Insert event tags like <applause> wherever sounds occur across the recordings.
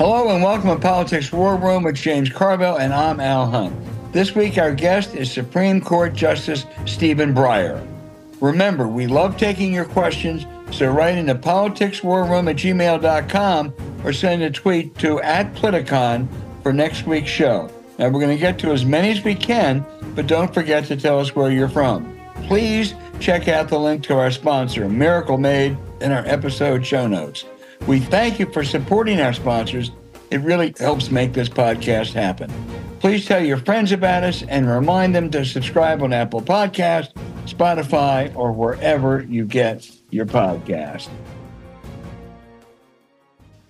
Hello and welcome to Politics War Room with James Carville, and I'm Al Hunt. This week, our guest is Supreme Court Justice Stephen Breyer. Remember, we love taking your questions, so write into politicswarroom at gmail.com or send a tweet to at Politicon for next week's show. Now, we're going to get to as many as we can, but don't forget to tell us where you're from. Please check out the link to our sponsor, Miracle Made, in our episode show notes. We thank you for supporting our sponsors. It really helps make this podcast happen. Please tell your friends about us and remind them to subscribe on Apple Podcast, Spotify, or wherever you get your podcast.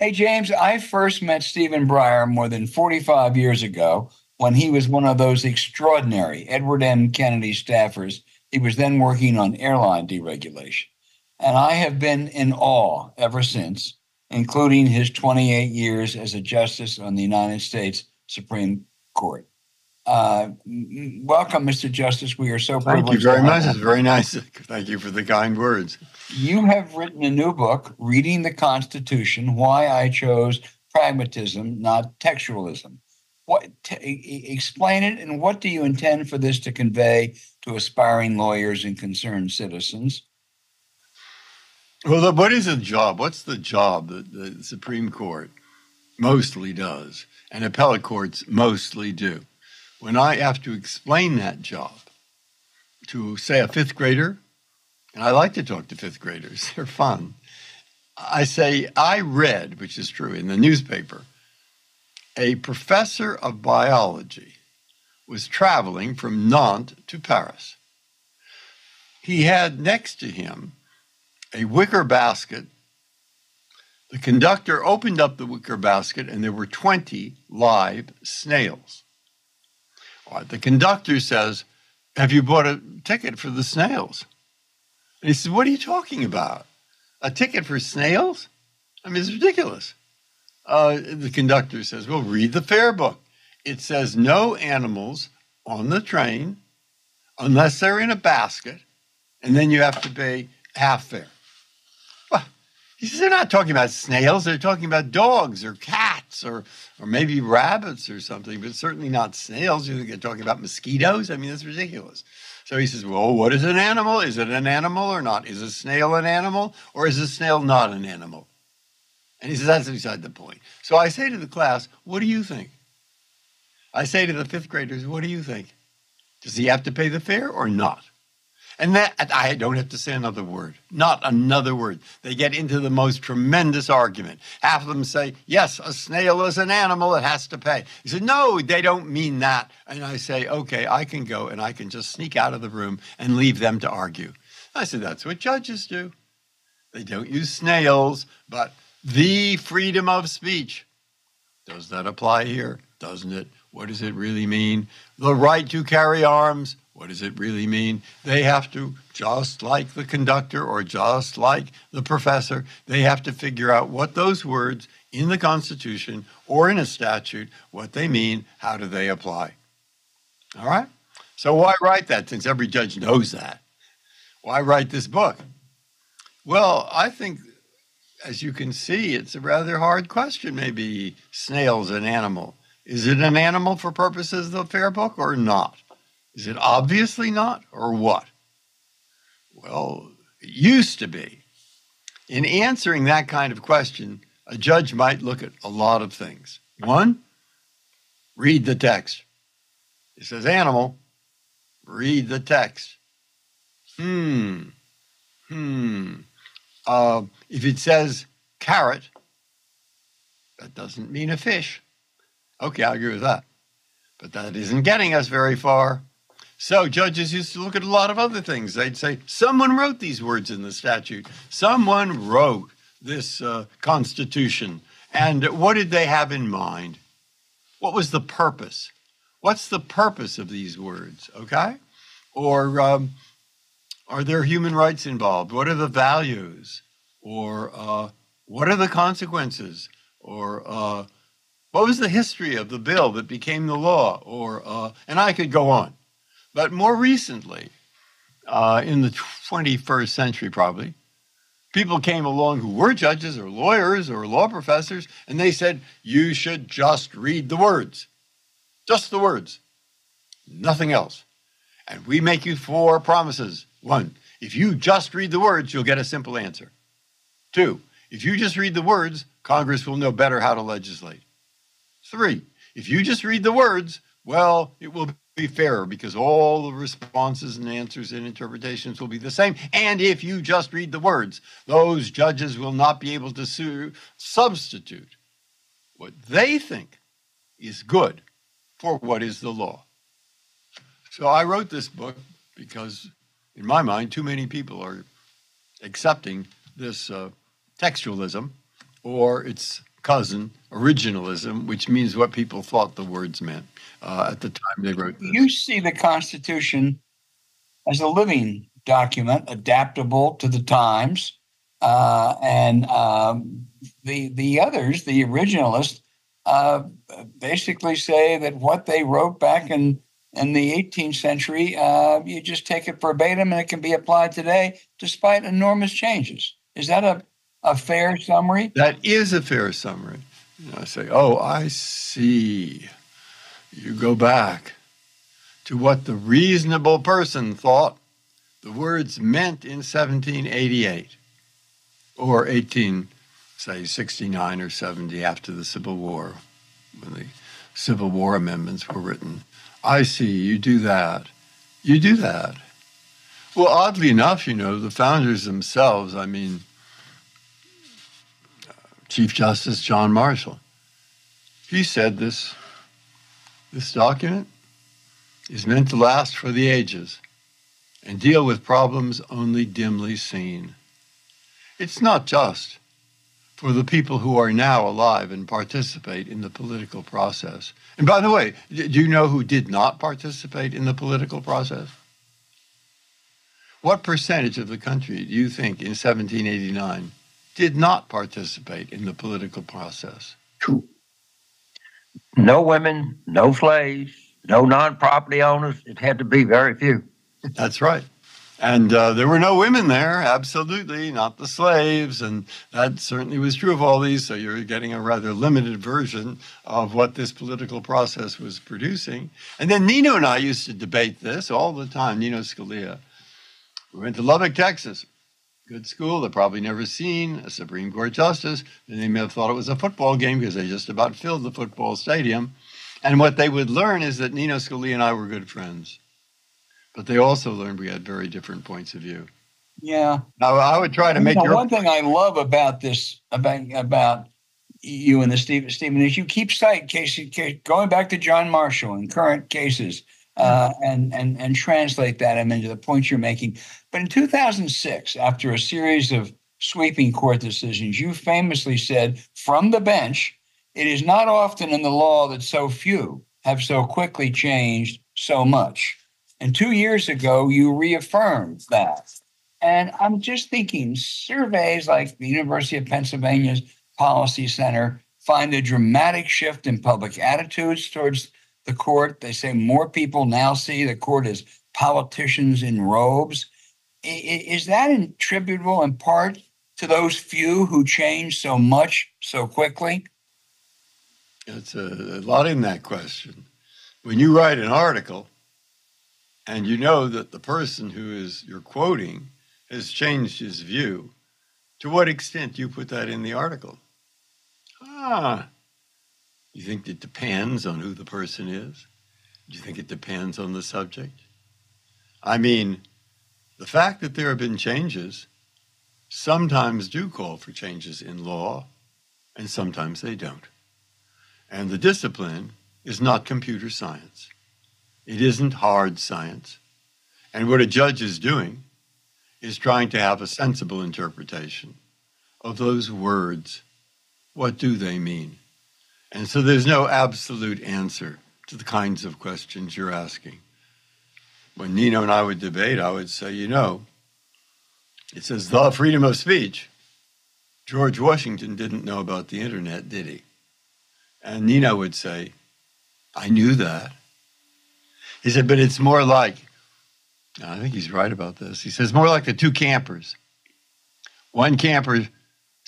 Hey, James, I first met Stephen Breyer more than 45 years ago when he was one of those extraordinary Edward M. Kennedy staffers. He was then working on airline deregulation. And I have been in awe ever since, including his 28 years as a justice on the United States Supreme Court. Uh, welcome, Mr. Justice. We are so Thank you very much. It's very nice. Thank you for the kind words. You have written a new book, Reading the Constitution Why I Chose Pragmatism, Not Textualism. What, t- explain it, and what do you intend for this to convey to aspiring lawyers and concerned citizens? Well, what is a job? What's the job that the Supreme Court mostly does and appellate courts mostly do? When I have to explain that job to, say, a fifth grader, and I like to talk to fifth graders, <laughs> they're fun. I say, I read, which is true, in the newspaper, a professor of biology was traveling from Nantes to Paris. He had next to him a wicker basket. The conductor opened up the wicker basket, and there were 20 live snails. The conductor says, Have you bought a ticket for the snails? And he says, What are you talking about? A ticket for snails? I mean, it's ridiculous. Uh, the conductor says, Well, read the fare book. It says no animals on the train unless they're in a basket, and then you have to pay half fare. He says they're not talking about snails, they're talking about dogs or cats or or maybe rabbits or something, but certainly not snails. You think they're talking about mosquitoes? I mean, that's ridiculous. So he says, Well, what is an animal? Is it an animal or not? Is a snail an animal or is a snail not an animal? And he says, That's beside the point. So I say to the class, What do you think? I say to the fifth graders, What do you think? Does he have to pay the fare or not? And that I don't have to say another word, not another word. They get into the most tremendous argument. Half of them say, yes, a snail is an animal, it has to pay. He said, no, they don't mean that. And I say, okay, I can go and I can just sneak out of the room and leave them to argue. I said, that's what judges do. They don't use snails, but the freedom of speech. Does that apply here? Doesn't it? What does it really mean? The right to carry arms. What does it really mean? They have to, just like the conductor or just like the professor, they have to figure out what those words in the Constitution or in a statute, what they mean, how do they apply. All right? So why write that since every judge knows that? Why write this book? Well, I think, as you can see, it's a rather hard question. Maybe snail's an animal. Is it an animal for purposes of the fare book or not? Is it obviously not, or what? Well, it used to be. In answering that kind of question, a judge might look at a lot of things. One, read the text. It says animal, read the text. Hmm, hmm. Uh, if it says carrot, that doesn't mean a fish. Okay, I agree with that. But that isn't getting us very far. So judges used to look at a lot of other things. They'd say, someone wrote these words in the statute. Someone wrote this uh, Constitution. And what did they have in mind? What was the purpose? What's the purpose of these words? Okay? Or um, are there human rights involved? What are the values? Or uh, what are the consequences? Or uh, what was the history of the bill that became the law? Or uh, and I could go on. But more recently, uh, in the 21st century, probably, People came along who were judges or lawyers or law professors, and they said, You should just read the words. Just the words. Nothing else. And we make you four promises. One, if you just read the words, you'll get a simple answer. Two, if you just read the words, Congress will know better how to legislate. Three, if you just read the words, well, it will be fairer because all the responses and answers and interpretations will be the same. And if you just read the words, those judges will not be able to sue, substitute what they think is good for what is the law. So I wrote this book because, in my mind, too many people are accepting this uh, textualism or its cousin, originalism, which means what people thought the words meant uh, at the time they wrote this. You see the Constitution as a living document, adaptable to the times, uh, and um, the the others, the originalists, uh, basically say that what they wrote back in in the 18th century, uh, you just take it verbatim and it can be applied today, despite enormous changes. Is that a a fair summary? That is a fair summary. Know, I say, oh, I see. You go back to what the reasonable person thought the words meant in 1788 or 18, say, 69 or 70 after the Civil War, when the Civil War amendments were written. I see, you do that. You do that. Well, oddly enough, you know, the founders themselves, I mean, Chief Justice John Marshall. He said this, this document is meant to last for the ages and deal with problems only dimly seen. It's not just for the people who are now alive and participate in the political process. And by the way, do you know who did not participate in the political process? What percentage of the country do you think in 1789 did not participate in the political process. True. No women, no slaves, no non property owners. It had to be very few. That's right. And uh, there were no women there, absolutely, not the slaves. And that certainly was true of all these. So you're getting a rather limited version of what this political process was producing. And then Nino and I used to debate this all the time, Nino Scalia. We went to Lubbock, Texas good school. They've probably never seen a Supreme Court justice. And they may have thought it was a football game because they just about filled the football stadium. And what they would learn is that Nino Scalia and I were good friends. But they also learned we had very different points of view. Yeah. Now, I would try to make you know, your one thing I love about this about about you and the Stephen Stephen is you keep citing cases going back to John Marshall and current cases uh, and and and translate that into the point you're making. But in 2006, after a series of sweeping court decisions, you famously said from the bench, "It is not often in the law that so few have so quickly changed so much." And two years ago, you reaffirmed that. And I'm just thinking surveys like the University of Pennsylvania's Policy Center find a dramatic shift in public attitudes towards the court. They say more people now see the court as politicians in robes. Is that attributable in part to those few who change so much so quickly? It's a, a lot in that question. When you write an article and you know that the person who is you're quoting has changed his view, to what extent do you put that in the article? Ah, you think it depends on who the person is? Do you think it depends on the subject? I mean, the fact that there have been changes sometimes do call for changes in law, and sometimes they don't. And the discipline is not computer science. It isn't hard science. And what a judge is doing is trying to have a sensible interpretation of those words. What do they mean? And so there's no absolute answer to the kinds of questions you're asking. When Nino and I would debate, I would say, you know, it says the freedom of speech. George Washington didn't know about the internet, did he? And Nino would say, I knew that. He said, but it's more like, I think he's right about this. He says, more like the two campers. One camper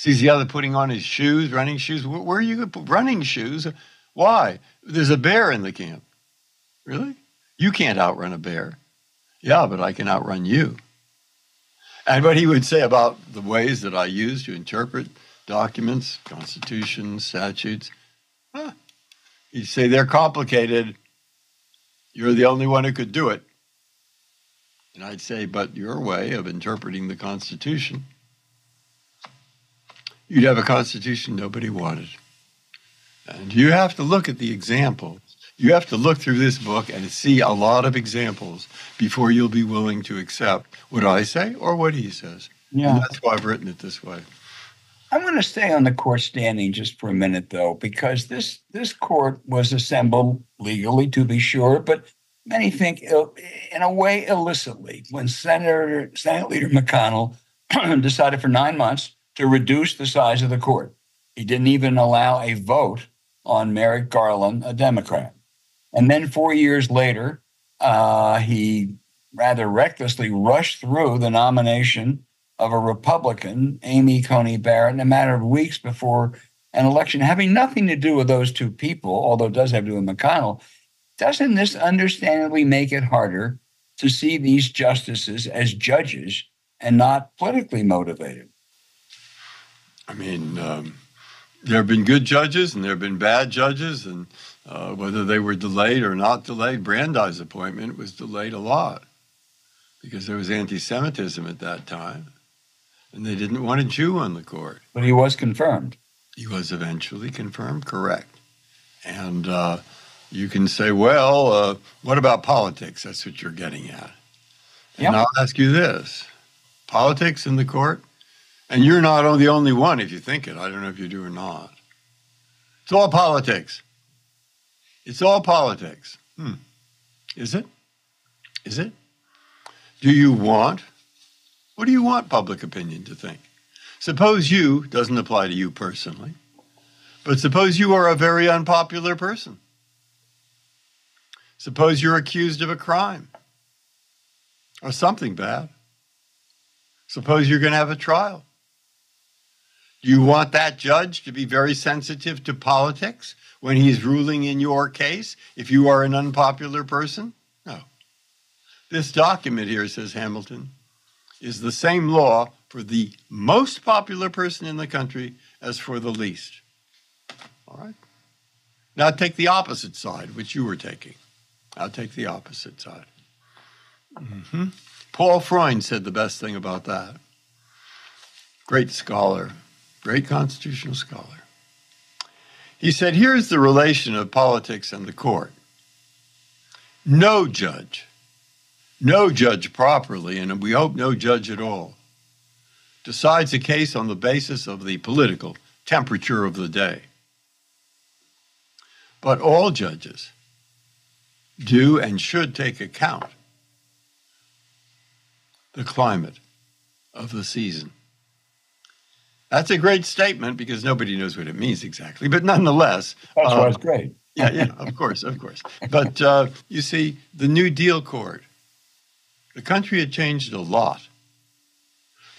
sees the other putting on his shoes, running shoes. Where, are you going to put running shoes? Why? There's a bear in the camp. Really? You can't outrun a bear. Yeah, but I can outrun you. And what he would say about the ways that I use to interpret documents, constitutions, statutes, huh. he'd say they're complicated. You're the only one who could do it. And I'd say, but your way of interpreting the Constitution, you'd have a Constitution nobody wanted. And you have to look at the example. You have to look through this book and see a lot of examples before you'll be willing to accept what I say or what he says. Yeah. And that's why I've written it this way. I want to stay on the court standing just for a minute, though, because this this court was assembled legally, to be sure, but many think uh, in a way illicitly when Senator Senate Leader McConnell <clears throat> decided for nine months to reduce the size of the court. He didn't even allow a vote on Merrick Garland, a Democrat. And then four years later, uh, he rather recklessly rushed through the nomination of a Republican, Amy Coney Barrett, in a matter of weeks before an election, having nothing to do with those two people, although it does have to do with McConnell. Doesn't this understandably make it harder to see these justices as judges and not politically motivated? I mean, um, there have been good judges and there have been bad judges, and uh, whether they were delayed or not delayed, Brandeis' appointment was delayed a lot because there was anti Semitism at that time, and they didn't want a Jew on the court. But he was confirmed. He was eventually confirmed, correct. And uh, you can say, well, uh, what about politics? That's what you're getting at. And yep. I'll ask you this politics in the court? And you're not the only one if you think it. I don't know if you do or not. It's all politics. It's all politics. Hmm. Is it? Is it? Do you want? What do you want public opinion to think? Suppose you, doesn't apply to you personally, but suppose you are a very unpopular person. Suppose you're accused of a crime or something bad. Suppose you're going to have a trial. Do you want that judge to be very sensitive to politics when he's ruling in your case if you are an unpopular person? No. This document here, says Hamilton, is the same law for the most popular person in the country as for the least. All right? Now take the opposite side, which you were taking. I'll take the opposite side. Mm-hmm. Paul Freund said the best thing about that. Great scholar, great constitutional scholar. He said, Here's the relation of politics and the court. No judge, no judge properly, and we hope no judge at all, decides a case on the basis of the political temperature of the day. But all judges do and should take account the climate of the season. That's a great statement because nobody knows what it means exactly, but nonetheless. That's why it's um, great. yeah, yeah, of course, of course. But uh, you see, the New Deal court, the country had changed a lot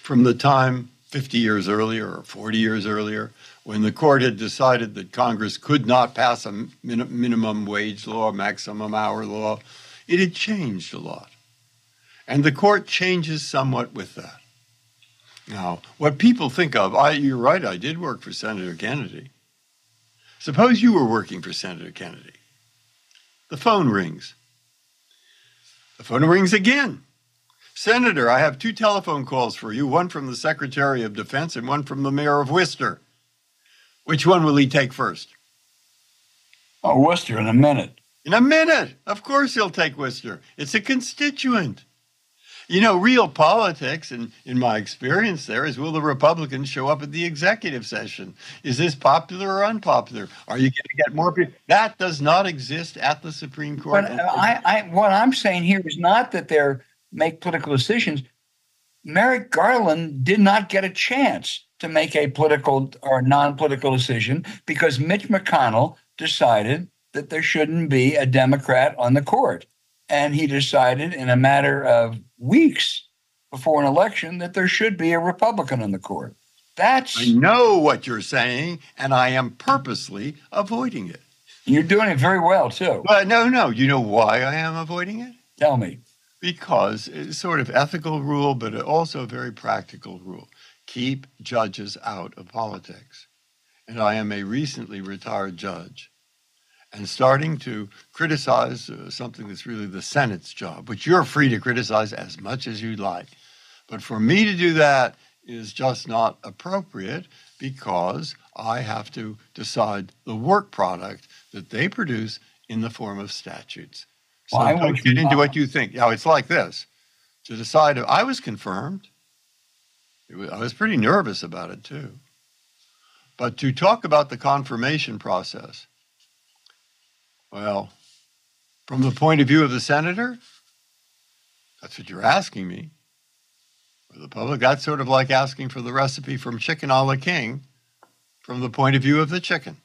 from the time 50 years earlier or 40 years earlier when the court had decided that Congress could not pass a min- minimum wage law, maximum hour law, it had changed a lot. And the court changes somewhat with that. Now, what people think of, I, you're right, I did work for Senator Kennedy. Suppose you were working for Senator Kennedy. The phone rings. The phone rings again. Senator, I have two telephone calls for you one from the Secretary of Defense and one from the Mayor of Worcester. Which one will he take first? Oh, Worcester in a minute. In a minute. Of course he'll take Worcester. It's a constituent. You know, real politics, and in my experience there, is will the Republicans show up at the executive session? Is this popular or unpopular? Are you going to get more people? That does not exist at the Supreme Court. But uh, I, I, what I'm saying here is not that they're make political decisions. Merrick Garland did not get a chance to make a political or non-political decision because Mitch McConnell decided that there shouldn't be a Democrat on the court. And he decided in a matter of weeks before an election that there should be a Republican on the court. That's I know what you're saying, and I am purposely avoiding it. you're doing it very well too. But no, no. You know why I am avoiding it? Tell me. Because it's sort of ethical rule, but also a very practical rule. Keep judges out of politics. And I am a recently retired judge. And starting to criticize uh, something that's really the Senate's job, which you're free to criticize as much as you'd like. But for me to do that is just not appropriate because I have to decide the work product that they produce in the form of statutes. So Well, I don't get into what you think. Now it's like this: to decide. If I was confirmed. It was, I was pretty nervous about it too. But to talk about the confirmation process, well, from the point of view of the senator, that's what you're asking me. For the public, that's sort of like asking for the recipe from chicken a la king from the point of view of the chicken.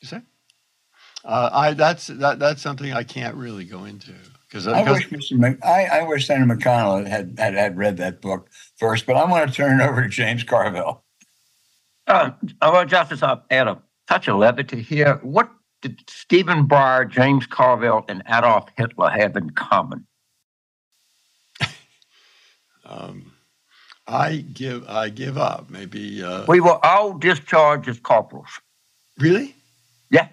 You see? Uh, I that's that that's something I can't really go into because I wish Mr. Mc, I, I wish Senator McConnell had, had had read that book first, but I want to turn it over to James Carville. Uh, well, Justice, I'll add a touch of levity here. What did Stephen Breyer, James Carville, and Adolf Hitler have in common? <laughs> um, I give I give up. Maybe uh, We were all discharged as corporals. really. Yeah.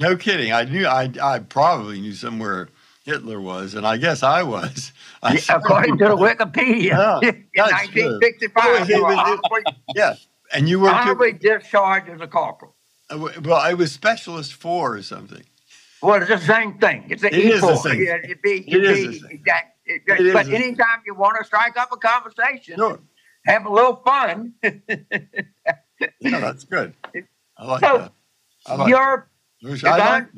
No kidding. I knew I I probably knew somewhere Hitler was, and I guess I was. <laughs> I Yeah, according to the <laughs> Wikipedia, Yeah, in 1965, you was- yeah, and you were honorably discharged as a corporal. Uh, well. I was specialist four or something. Well, it's the same thing. It's an It is the same. Yeah, it'd be, It it'd is be the same. exact- it- It but anytime you want to strike up a conversation, Sure. have a little fun. <laughs> Yeah, that's good. I like So, that. I like You're, that. I you're like?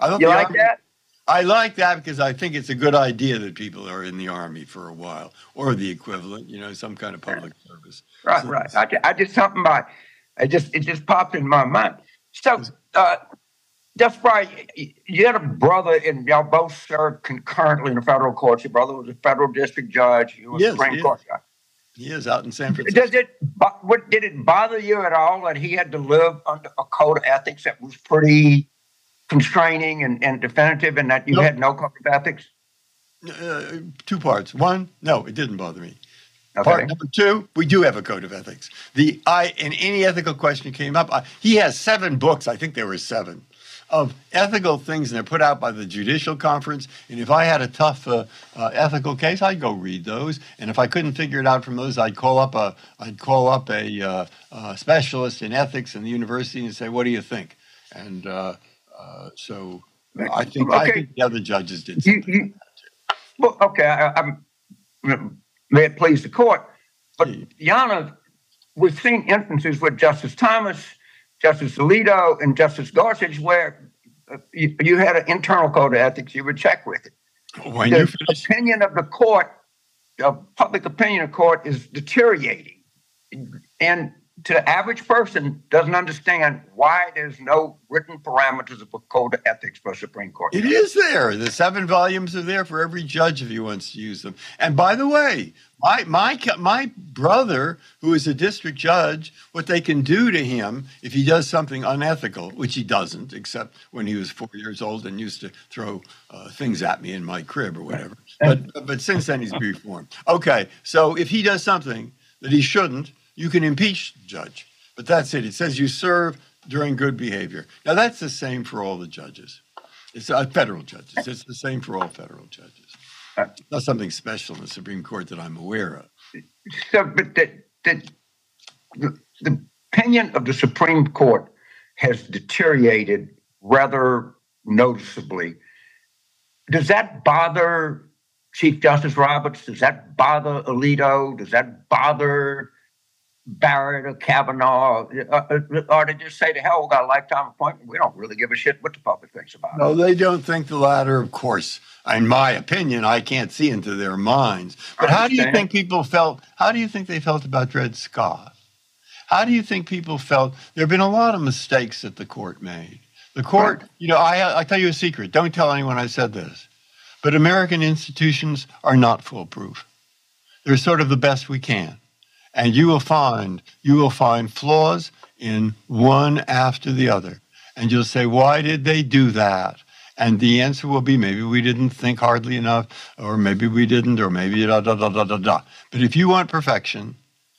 I you like Army- that? I like that because I think it's a good idea that people are in the army for a while or the equivalent, you know, some kind of public service. Right, So- right. I, I just something about it just it just popped in my mind. So, uh, right, you had a brother, and y'all both served concurrently in the federal courts. Your brother was a federal district judge. You were Yes, Supreme. Court judge. He is out in San Francisco. Does it? What did it bother you at all that he had to live under a code of ethics that was pretty constraining and, and definitive, and that you Nope. had no code of ethics? Uh, two parts. One, no, it didn't bother me. Okay. Part number two, we do have a code of ethics. The I in any ethical question came up. I, he has seven books. I think there were seven of ethical things, and they're put out by the Judicial Conference. And if I had a tough uh, uh, ethical case, I'd go read those. And if I couldn't figure it out from those, I'd call up a I'd call up a, uh, specialist in ethics in the university and say, "What do you think?" And uh, uh, so I think I think the other judges did You, something. you, well, okay, I, I'm may it please the court, but Yeah. Yana, we've seen instances with Justice Thomas, Justice Alito, and Justice Gorsuch where uh, you, you had an internal code of ethics, you would check with it. when the you opinion of the court, the public opinion of court is deteriorating. And to the average person doesn't understand why there's no written parameters of a code of ethics for Supreme Court. It is there. The seven volumes are there for every judge if he wants to use them. And by the way, my my my brother, who is a district judge, what they can do to him if he does something unethical, which he doesn't, except when he was four years old and used to throw uh, things at me in my crib or whatever. But but since then he's reformed. Okay, so if he does something that he shouldn't, you can impeach judge. But that's it. It says you serve during good behavior. Now that's the same for all the judges. It's uh, federal judges. It's the same for all federal judges. Not something special in the Supreme Court that I'm aware of. So, but the, the, the, the opinion of the Supreme Court has deteriorated rather noticeably. Does that bother Chief Justice Roberts? Does that bother Alito? Does that bother Barrett or Kavanaugh? Uh, uh, Or to just say to hell, we got a lifetime appointment. We don't really give a shit what the public thinks about it. No, they don't think the latter, of course. In my opinion, I can't see into their minds. But how do you think people felt? How do you think they felt about Dred Scott? How do you think people felt? There have been a lot of mistakes that the court made. The court, you know, I I tell you a secret. Don't tell anyone I said this. But American institutions are not foolproof. They're sort of the best we can. And you will find you will find flaws in one after the other. And you'll say, why did they do that? And the answer will be maybe we didn't think hardly enough, or maybe we didn't, or maybe da da da da da da. But if you want perfection,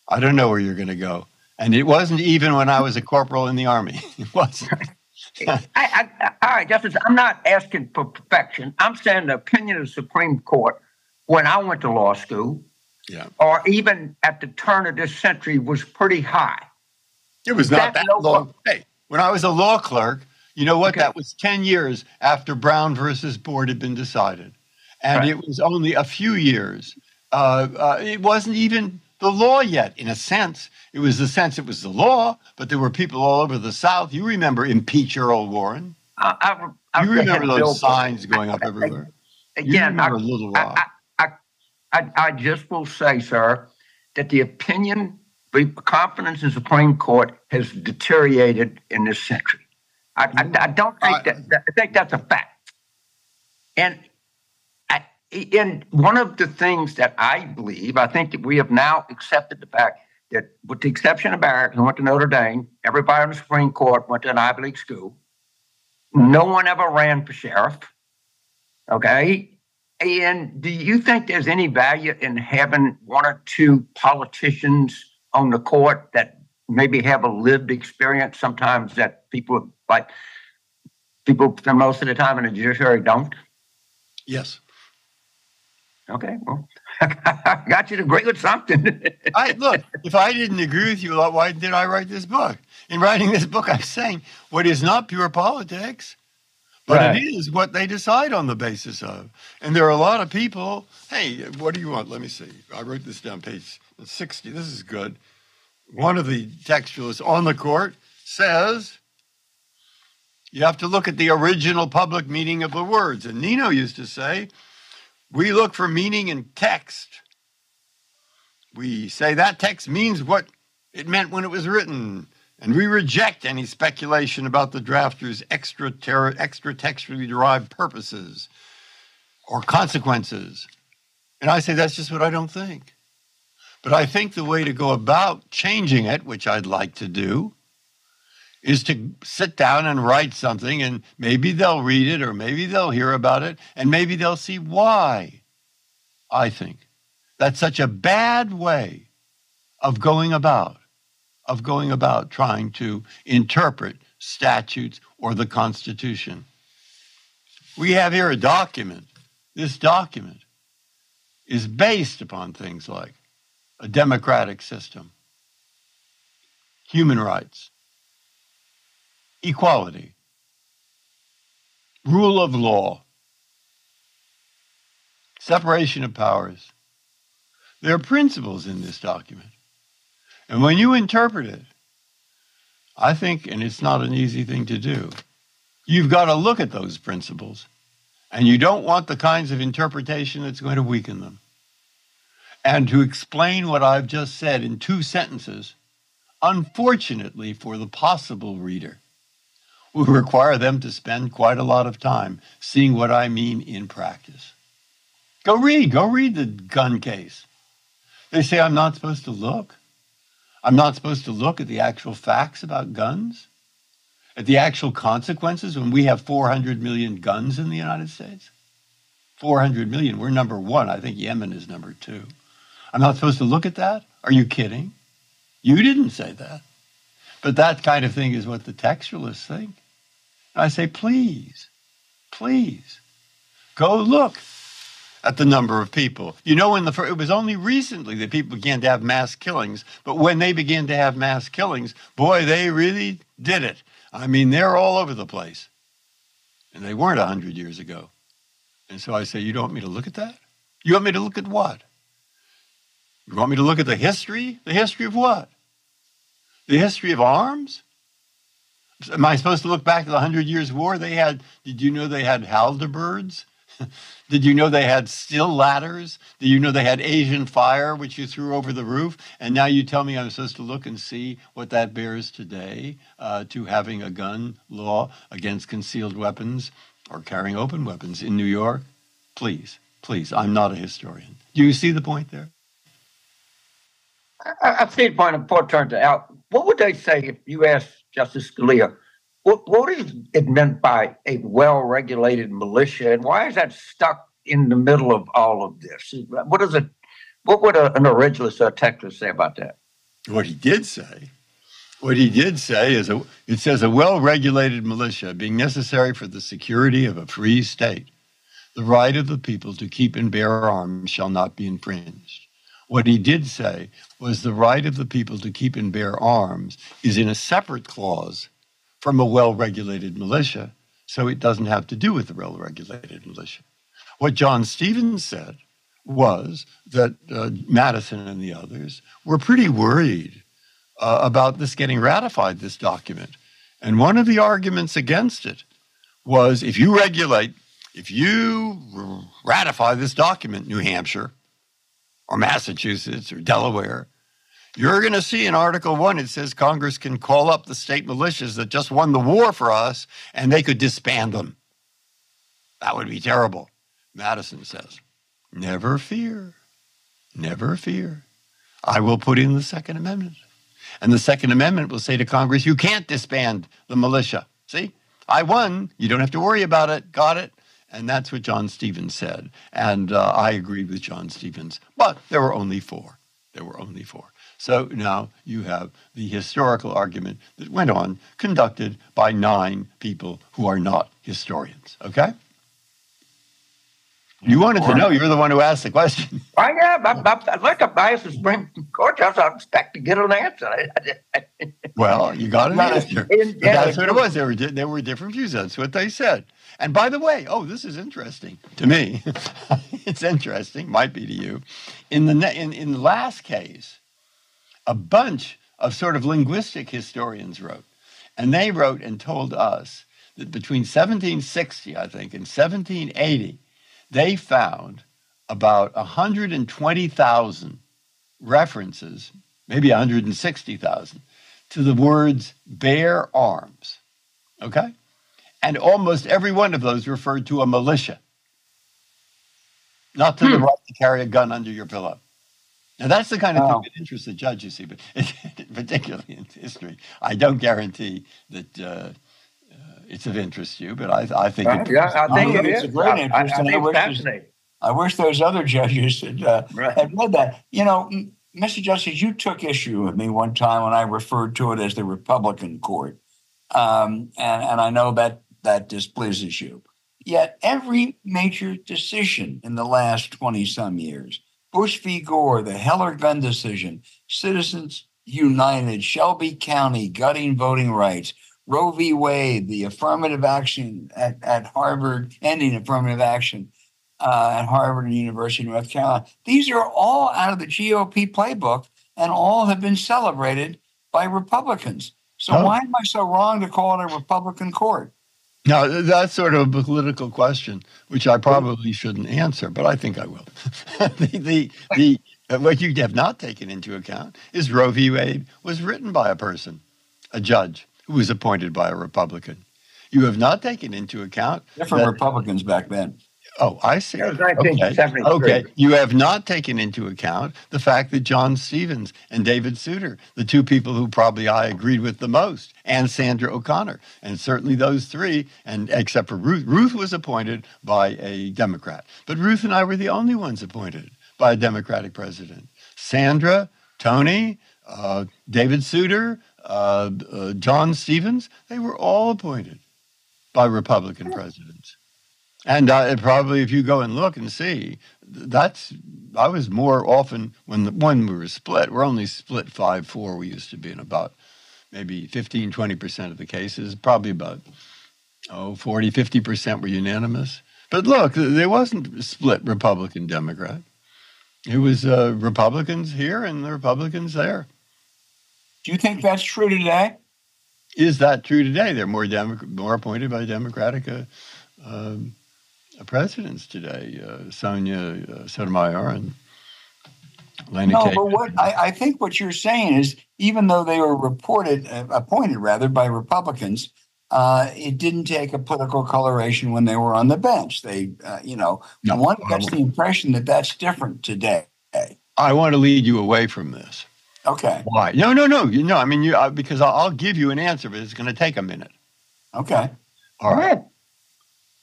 I don't know where you're going to go. And it wasn't even when I was a corporal in the army. <laughs> It wasn't. <laughs> I, I, I, all right, Justice, I'm not asking for perfection. I'm saying the opinion of the Supreme Court when I went to law school, Yeah. or even at the turn of this century, was pretty high. It was not that no long. Hey, when I was a law clerk, you know what? Okay. That was 10 years after Brown versus Board had been decided. And Right. it was only a few years. Uh, uh, it wasn't even the law yet, in a sense. It was the sense it was the law, but there were people all over the South. You remember impeach Earl Warren. I, I, I You remember those signs going up everywhere. You Again, I, remember Little Rock. I, I, just will say, sir, that the opinion, the confidence in Supreme Court has deteriorated in this century. I, I, mm-hmm. I don't think I- that, that- I think that's a fact. And I, and one of the things that I believe, I think that we have now accepted the fact that, with the exception of Barrett, who went to Notre Dame, everybody in the Supreme Court went to an Ivy League school. No one ever ran for sheriff. Okay. And do you think there's any value in having one or two politicians on the court that maybe have a lived experience sometimes that people like people most of the time in the judiciary don't? yes. Okay, well, <laughs> I got you to agree with something. <laughs> I look, if I didn't agree with you, why did I write this book? In writing this book, I'm saying what is not pure politics, but Right. it is what they decide on the basis of. And there are a lot of people. Hey, what do you want? Let me see. I wrote this down, page 60. This is good. One of the textualists on the court says you have to look at the original public meaning of the words. And Nino used to say, we look for meaning in text we say that text means what it meant when it was written, and we reject any speculation about the drafter's extra, ter- extra textually derived purposes or consequences. And I say that's just what I don't think. But I think the way to go about changing it, which I'd like to do, is to sit down and write something, and maybe they'll read it, or maybe they'll hear about it, and maybe they'll see why I think that's such a bad way of going about of going about trying to interpret statutes or the constitution. We have here a document. This document is based upon things like a democratic system human rights equality rule of law separation of powers. There are principles in this document. And when you interpret it, I think, and it's not an easy thing to do, you've got to look at those principles. And you don't want the kinds of interpretation that's going to weaken them. And to explain what I've just said in two sentences, unfortunately for the possible reader, will require them to spend quite a lot of time seeing what I mean in practice. Go read, go read the gun case. They say I'm not supposed to look. I'm not supposed to look at the actual facts about guns, at the actual consequences when we have 400 million guns in the United States. 400 million. We're number one. I think Yemen is number two. I'm not supposed to look at that? Are you kidding? You didn't say that. But that kind of thing is what the textualists think. And I say, please, please, go look at the number of people. You know, in the fir- it was only recently that people began to have mass killings, but when they began to have mass killings, boy, they really did it. I mean, they're all over the place, and they weren't a hundred years ago. And so I say, you don't want me to look at that? You want me to look at what? You want me to look at the history? The history of what? The history of arms? Am I supposed to look back to the Hundred Years' War? They had. Did you know they had halberds? <laughs> Did you know they had steel ladders? Did you know they had Asian fire, which you threw over the roof? And now you tell me I'm supposed to look and see what that bears today uh, to having a gun law against concealed weapons or carrying open weapons in New York? Please, please, I'm not a historian. Do you see the point there? I, I see the point before I turn to Al. What would they say if you asked Justice Scalia, what, what is it meant by a well-regulated militia, and why is that stuck in the middle of all of this? What is it? What would a, an originalist or a textualist say about that? What he did say, what he did say is a, it says a well-regulated militia being necessary for the security of a free state, the right of the people to keep and bear arms shall not be infringed. What he did say was the right of the people to keep and bear arms is in a separate clause from a well regulated militia, so it doesn't have to do with the well regulated militia. What John Stevens said was that uh, Madison and the others were pretty worried uh, about this getting ratified, this document. And one of the arguments against it was if you regulate, if you ratify this document, New Hampshire, or Massachusetts or Delaware, you're going to see in Article 1, it says Congress can call up the state militias that just won the war for us and they could disband them. That would be terrible. Madison says, Never fear, never fear. I will put in the Second Amendment. And the Second Amendment will say to Congress, You can't disband the militia. See, I won. You don't have to worry about it. Got it? And that's what John Stevens said. And uh, I agreed with John Stevens. But there were only four. There were only four. So now you have the historical argument that went on, conducted by nine people who are not historians. Okay? You wanted to know. You're the one who asked the question. <laughs> I am. I'm, I'm, I'm like a biased Supreme Court judge. I expect to get an answer. <laughs> well, you got an answer. that's what it was. There were, there were different views. That's what they said. And by the way, oh, this is interesting to me. <laughs> it's interesting, might be to you. In the in, in the last case, a bunch of sort of linguistic historians wrote, and they wrote and told us that between 1760, I think, and 1780, they found about 120,000 references, maybe 160,000, to the words bear arms. Okay? And almost every one of those referred to a militia, not to hmm. the right to carry a gun under your pillow. Now, that's the kind of thing that interests the judge, you see, but <laughs> particularly in history. I don't guarantee that uh, uh, it's of interest to you, but I, I think it, yeah, I think it's a great interest. I, I, I, wish I, wish those other judges had, uh, right. had read that. You know, Mr. Justice, you took issue with me one time when I referred to it as the Republican court. Um, and, and I know that that displeases you. Yet every major decision in the last 20 some years, Bush v. Gore, the Heller gun decision, Citizens United, Shelby County, gutting voting rights, Roe v. Wade, the affirmative action at, at Harvard, ending affirmative action uh, at Harvard and University of North Carolina. These are all out of the GOP playbook and all have been celebrated by Republicans. So oh. why am I so wrong to call it a Republican court? Now, that's sort of a political question, which I probably shouldn't answer, but I think I will. <laughs> the, the, the, what you have not taken into account is Roe v. Wade was written by a person, a judge, who was appointed by a Republican. You have not taken into account different that, Republicans back then. Oh, I see. Okay. okay. You have not taken into account the fact that John Stevens and David Souter, the two people who probably I agreed with the most, and Sandra O'Connor, and certainly those three, and except for Ruth, Ruth was appointed by a Democrat, but Ruth and I were the only ones appointed by a Democratic president. Sandra, Tony, uh, David Souter, uh, uh, John Stevens, they were all appointed by Republican presidents. And uh, probably, if you go and look and see, that's I was more often when the, when we were split. We're only split five four. We used to be in about maybe 15, 20 percent of the cases. Probably about oh 40, 50 percent were unanimous. But look, there wasn't split Republican Democrat. It was uh, Republicans here and the Republicans there. Do you think that's true today? Is that true today? They're more Demo- more appointed by Democratic. Uh, um, presidents today, uh, Sonia uh, Sotomayor and Elena No, but what I, I, think what you're saying is, even though they were reported, uh, appointed rather by Republicans, uh, it didn't take a political coloration when they were on the bench. They, uh, you know, no, one gets the impression that that's different today. I want to lead you away from this. Okay. Why? No, no, no. You know, I mean, you uh, because I'll, I'll give you an answer, but it's going to take a minute. Okay. All right.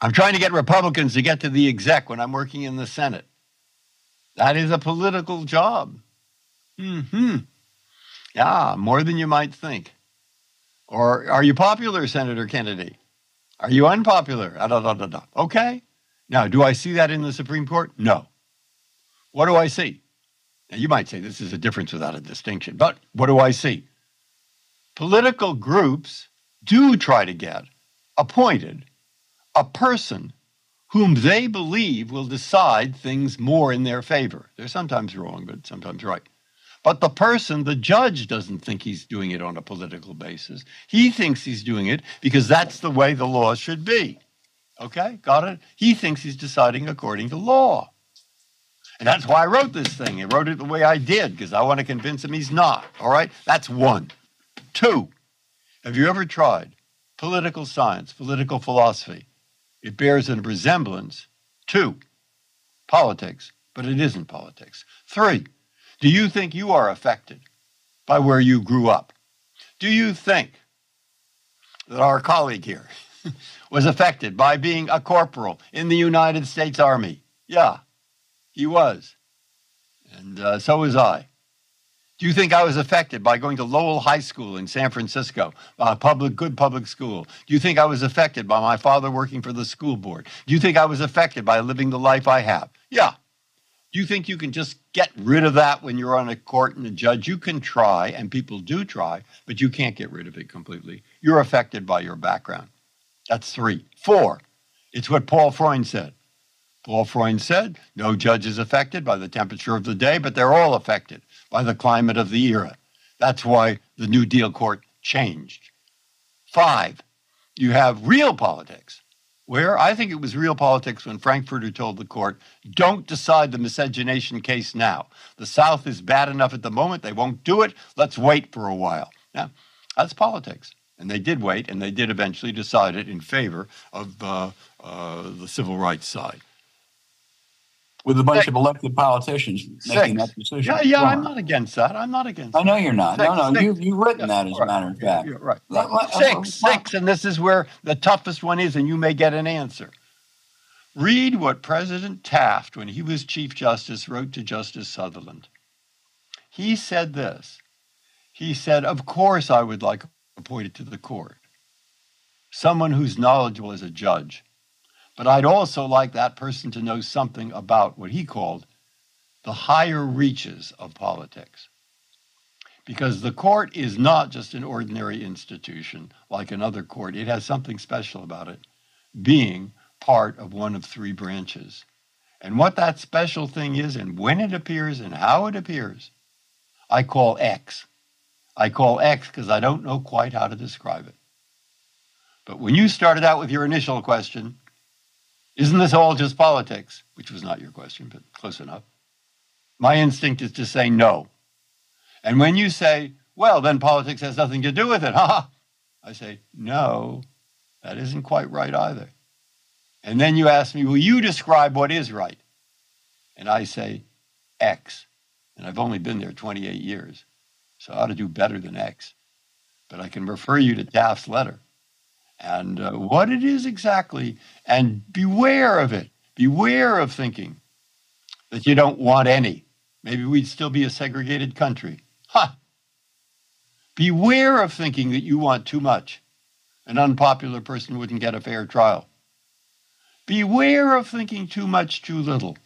I'm trying to get Republicans to get to the exec when I'm working in the Senate. That is a political job. Hmm. Yeah, more than you might think. Or are you popular, Senator Kennedy? Are you unpopular? Da, da, da, da. Okay. Now, do I see that in the Supreme Court? No. What do I see? Now, you might say this is a difference without a distinction, but what do I see? Political groups do try to get appointed a person whom they believe will decide things more in their favor. They're sometimes wrong, but sometimes right. But the person, the judge, doesn't think he's doing it on a political basis. He thinks he's doing it because that's the way the law should be. Okay, got it? He thinks he's deciding according to law. And that's why I wrote this thing. I wrote it the way I did because I want to convince him he's not. All right, that's one. Two, have you ever tried political science, political philosophy? It bears a resemblance to politics, but it isn't politics. Three, do you think you are affected by where you grew up? Do you think that our colleague here <laughs> was affected by being a corporal in the United States Army? Yeah, he was. And uh, so was I. Do you think I was affected by going to Lowell High School in San Francisco, a public, good public school? Do you think I was affected by my father working for the school board? Do you think I was affected by living the life I have? Yeah. Do you think you can just get rid of that when you're on a court and a judge? You can try, and people do try, but you can't get rid of it completely. You're affected by your background. That's three. Four, it's what Paul Freund said. Paul Freund said, no judge is affected by the temperature of the day, but they're all affected by the climate of the era. That's why the New Deal court changed. Five, you have real politics where I think it was real politics when Frankfurter told the court, don't decide the miscegenation case now. The South is bad enough at the moment, they won't do it. Let's wait for a while. Now, that's politics. And they did wait, and they did eventually decide it in favor of uh, uh, the civil rights side. With a bunch Six. of elected politicians making Six. that decision. Yeah, yeah, I'm not against that. I'm not against. I know you're not. Six. no, no, you you've written yeah, that as right. a matter of fact. Yeah, right. right. Six, six, and this is where the toughest one is, and you may get an answer. Read what President Taft, when he was Chief Justice, wrote to Justice Sutherland. He said this. He said, "Of course, I would like appointed to the court, someone who's knowledgeable as a jud." But I'd also like that person to know something about what he called the higher reaches of politics. Because the court is not just an ordinary institution like another court, it has something special about it, being part of one of three branches. And what that special thing is, and when it appears, and how it appears, I call X. I call X because I don't know quite how to describe it. But when you started out with your initial question, isn't this all just politics? Which was not your question, but close enough. My instinct is to say no. And when you say, well, then politics has nothing to do with it, <laughs> ha, I say, no, that isn't quite right either. And then you ask me, will you describe what is right? And I say, X. And I've only been there 28 years, so I ought to do better than X. But I can refer you to Taft's letter and uh, what it is exactly, and beware of it. Beware of thinking that you don't want any. Maybe we'd still be a segregated country. Ha! Beware of thinking that you want too much. An unpopular person wouldn't get a fair trial. Beware of thinking too much, too little.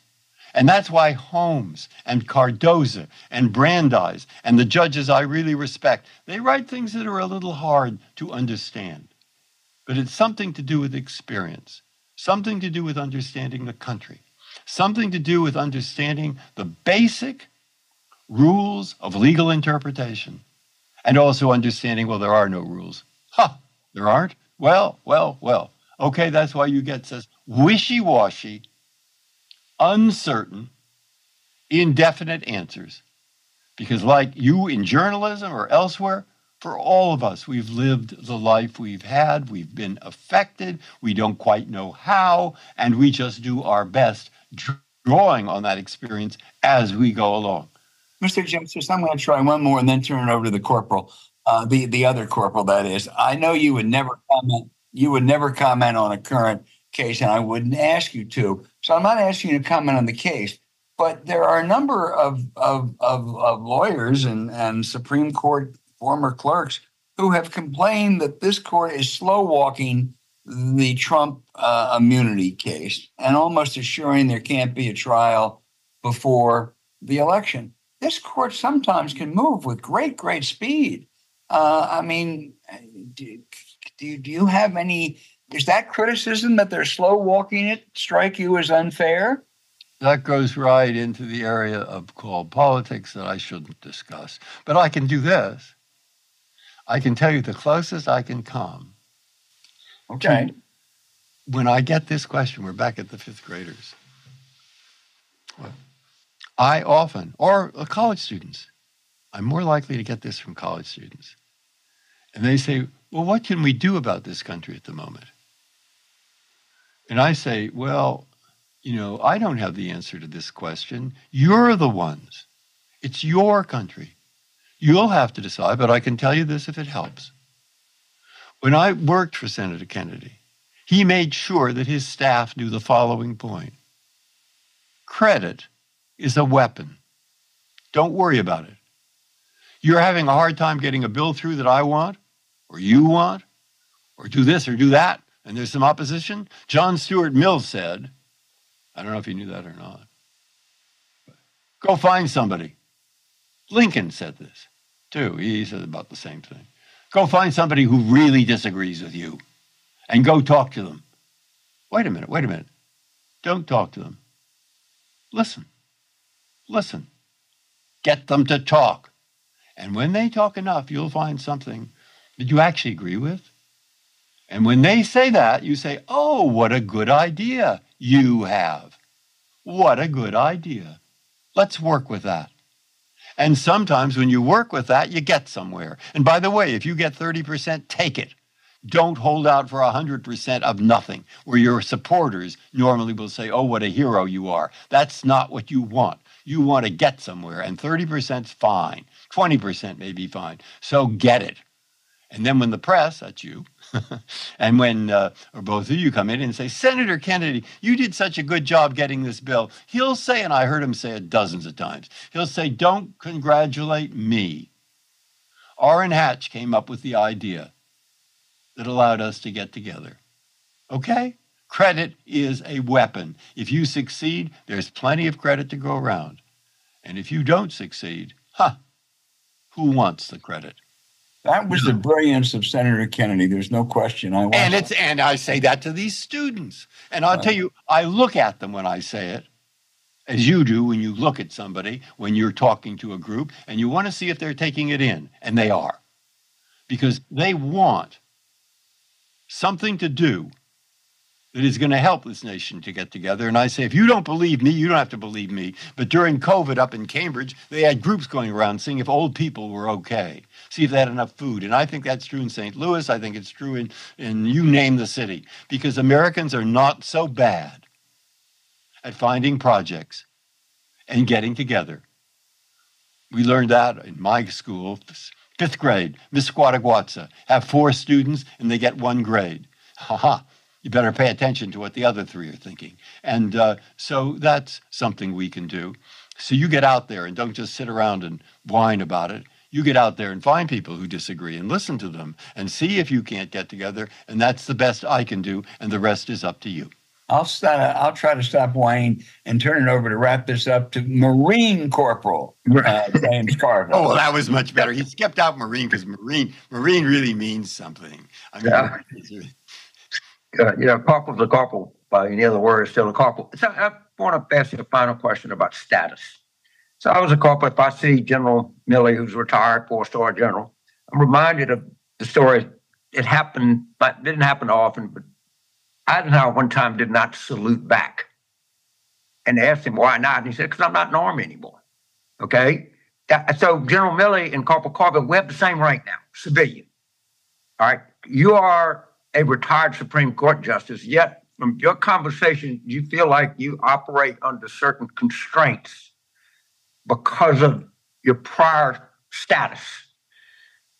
And that's why Holmes and Cardozo and Brandeis and the judges I really respect, they write things that are a little hard to understand but it's something to do with experience, something to do with understanding the country, something to do with understanding the basic rules of legal interpretation, and also understanding, well, there are no rules. Ha, huh, there aren't? Well, well, well. Okay, that's why you get says wishy washy, uncertain, indefinite answers. Because, like you in journalism or elsewhere, for all of us. We've lived the life we've had, we've been affected, we don't quite know how, and we just do our best drawing on that experience as we go along. Mr. Justice, I'm going to try one more and then turn it over to the corporal, uh, the the other corporal. That is, I know you would never comment. You would never comment on a current case, and I wouldn't ask you to. So I'm not asking you to comment on the case. But there are a number of of of, of lawyers and and Supreme Court former clerks who have complained that this court is slow walking the Trump uh, immunity case and almost assuring there can't be a trial before the election. This court sometimes can move with great, great speed. Uh, I mean, do, do, you, do you have any? Is that criticism that they're slow walking it strike you as unfair? That goes right into the area of called politics that I shouldn't discuss. But I can do this. I can tell you the closest I can come. Okay. When I get this question, we're back at the fifth graders. I often, or uh, college students, I'm more likely to get this from college students. And they say, Well, what can we do about this country at the moment? And I say, Well, you know, I don't have the answer to this question. You're the ones. It's your country. You'll have to decide, but I can tell you this if it helps. When I worked for Senator Kennedy, he made sure that his staff knew the following point credit is a weapon. Don't worry about it. You're having a hard time getting a bill through that I want, or you want, or do this or do that, and there's some opposition. John Stuart Mill said, I don't know if you knew that or not. Go find somebody. Lincoln said this too. He said about the same thing. Go find somebody who really disagrees with you and go talk to them. Wait a minute, wait a minute. Don't talk to them. Listen. Listen. Get them to talk. And when they talk enough, you'll find something that you actually agree with. And when they say that, you say, Oh, what a good idea you have. What a good idea. Let's work with that. And sometimes when you work with that, you get somewhere. And by the way, if you get 30%, take it. Don't hold out for 100% of nothing, where your supporters normally will say, Oh, what a hero you are. That's not what you want. You want to get somewhere, and 30% is fine. 20% may be fine. So get it. And then when the press, that's you, <laughs> and when uh, both of you come in and say, Senator Kennedy, you did such a good job getting this bill, he'll say, and I heard him say it dozens of times, he'll say, Don't congratulate me. Orrin Hatch came up with the idea that allowed us to get together. Okay? Credit is a weapon. If you succeed, there's plenty of credit to go around. And if you don't succeed, huh, who wants the credit? That was the brilliance of Senator Kennedy. There's no question. I and it's and I say that to these students, and I'll right. tell you, I look at them when I say it, as you do when you look at somebody when you're talking to a group, and you want to see if they're taking it in, and they are, because they want something to do that is going to help this nation to get together. And I say, if you don't believe me, you don't have to believe me. But during COVID up in Cambridge, they had groups going around seeing if old people were okay, see if they had enough food. And I think that's true in St. Louis. I think it's true in, in you name the city, because Americans are not so bad at finding projects and getting together. We learned that in my school, fifth grade, Miss Squataguatsa, have four students and they get one grade. Ha ha you better pay attention to what the other three are thinking. And uh, so that's something we can do. So you get out there and don't just sit around and whine about it. You get out there and find people who disagree and listen to them and see if you can't get together. And that's the best I can do. And the rest is up to you. I'll start. I'll try to stop whining and turn it over to wrap this up to Marine Corporal uh, James Carville. <laughs> oh, well, that was much better. He skipped out Marine because Marine Marine really means something. I mean, yeah uh, you know, corporal by any other word is still a corporal. So I want to ask you a final question about status. So I was a corporal. If I see General Milley, who's retired four-star general, I'm reminded of the story. It happened, but didn't happen often. But Eisenhower one time did not salute back, and asked him why not, and he said, "Because I'm not in the army anymore." Okay, so General Milley and Corporal Carville, we have the same rank now, civilian. All right, you are a retired Supreme Court justice, yet from your conversation, you feel like you operate under certain constraints because of your prior status.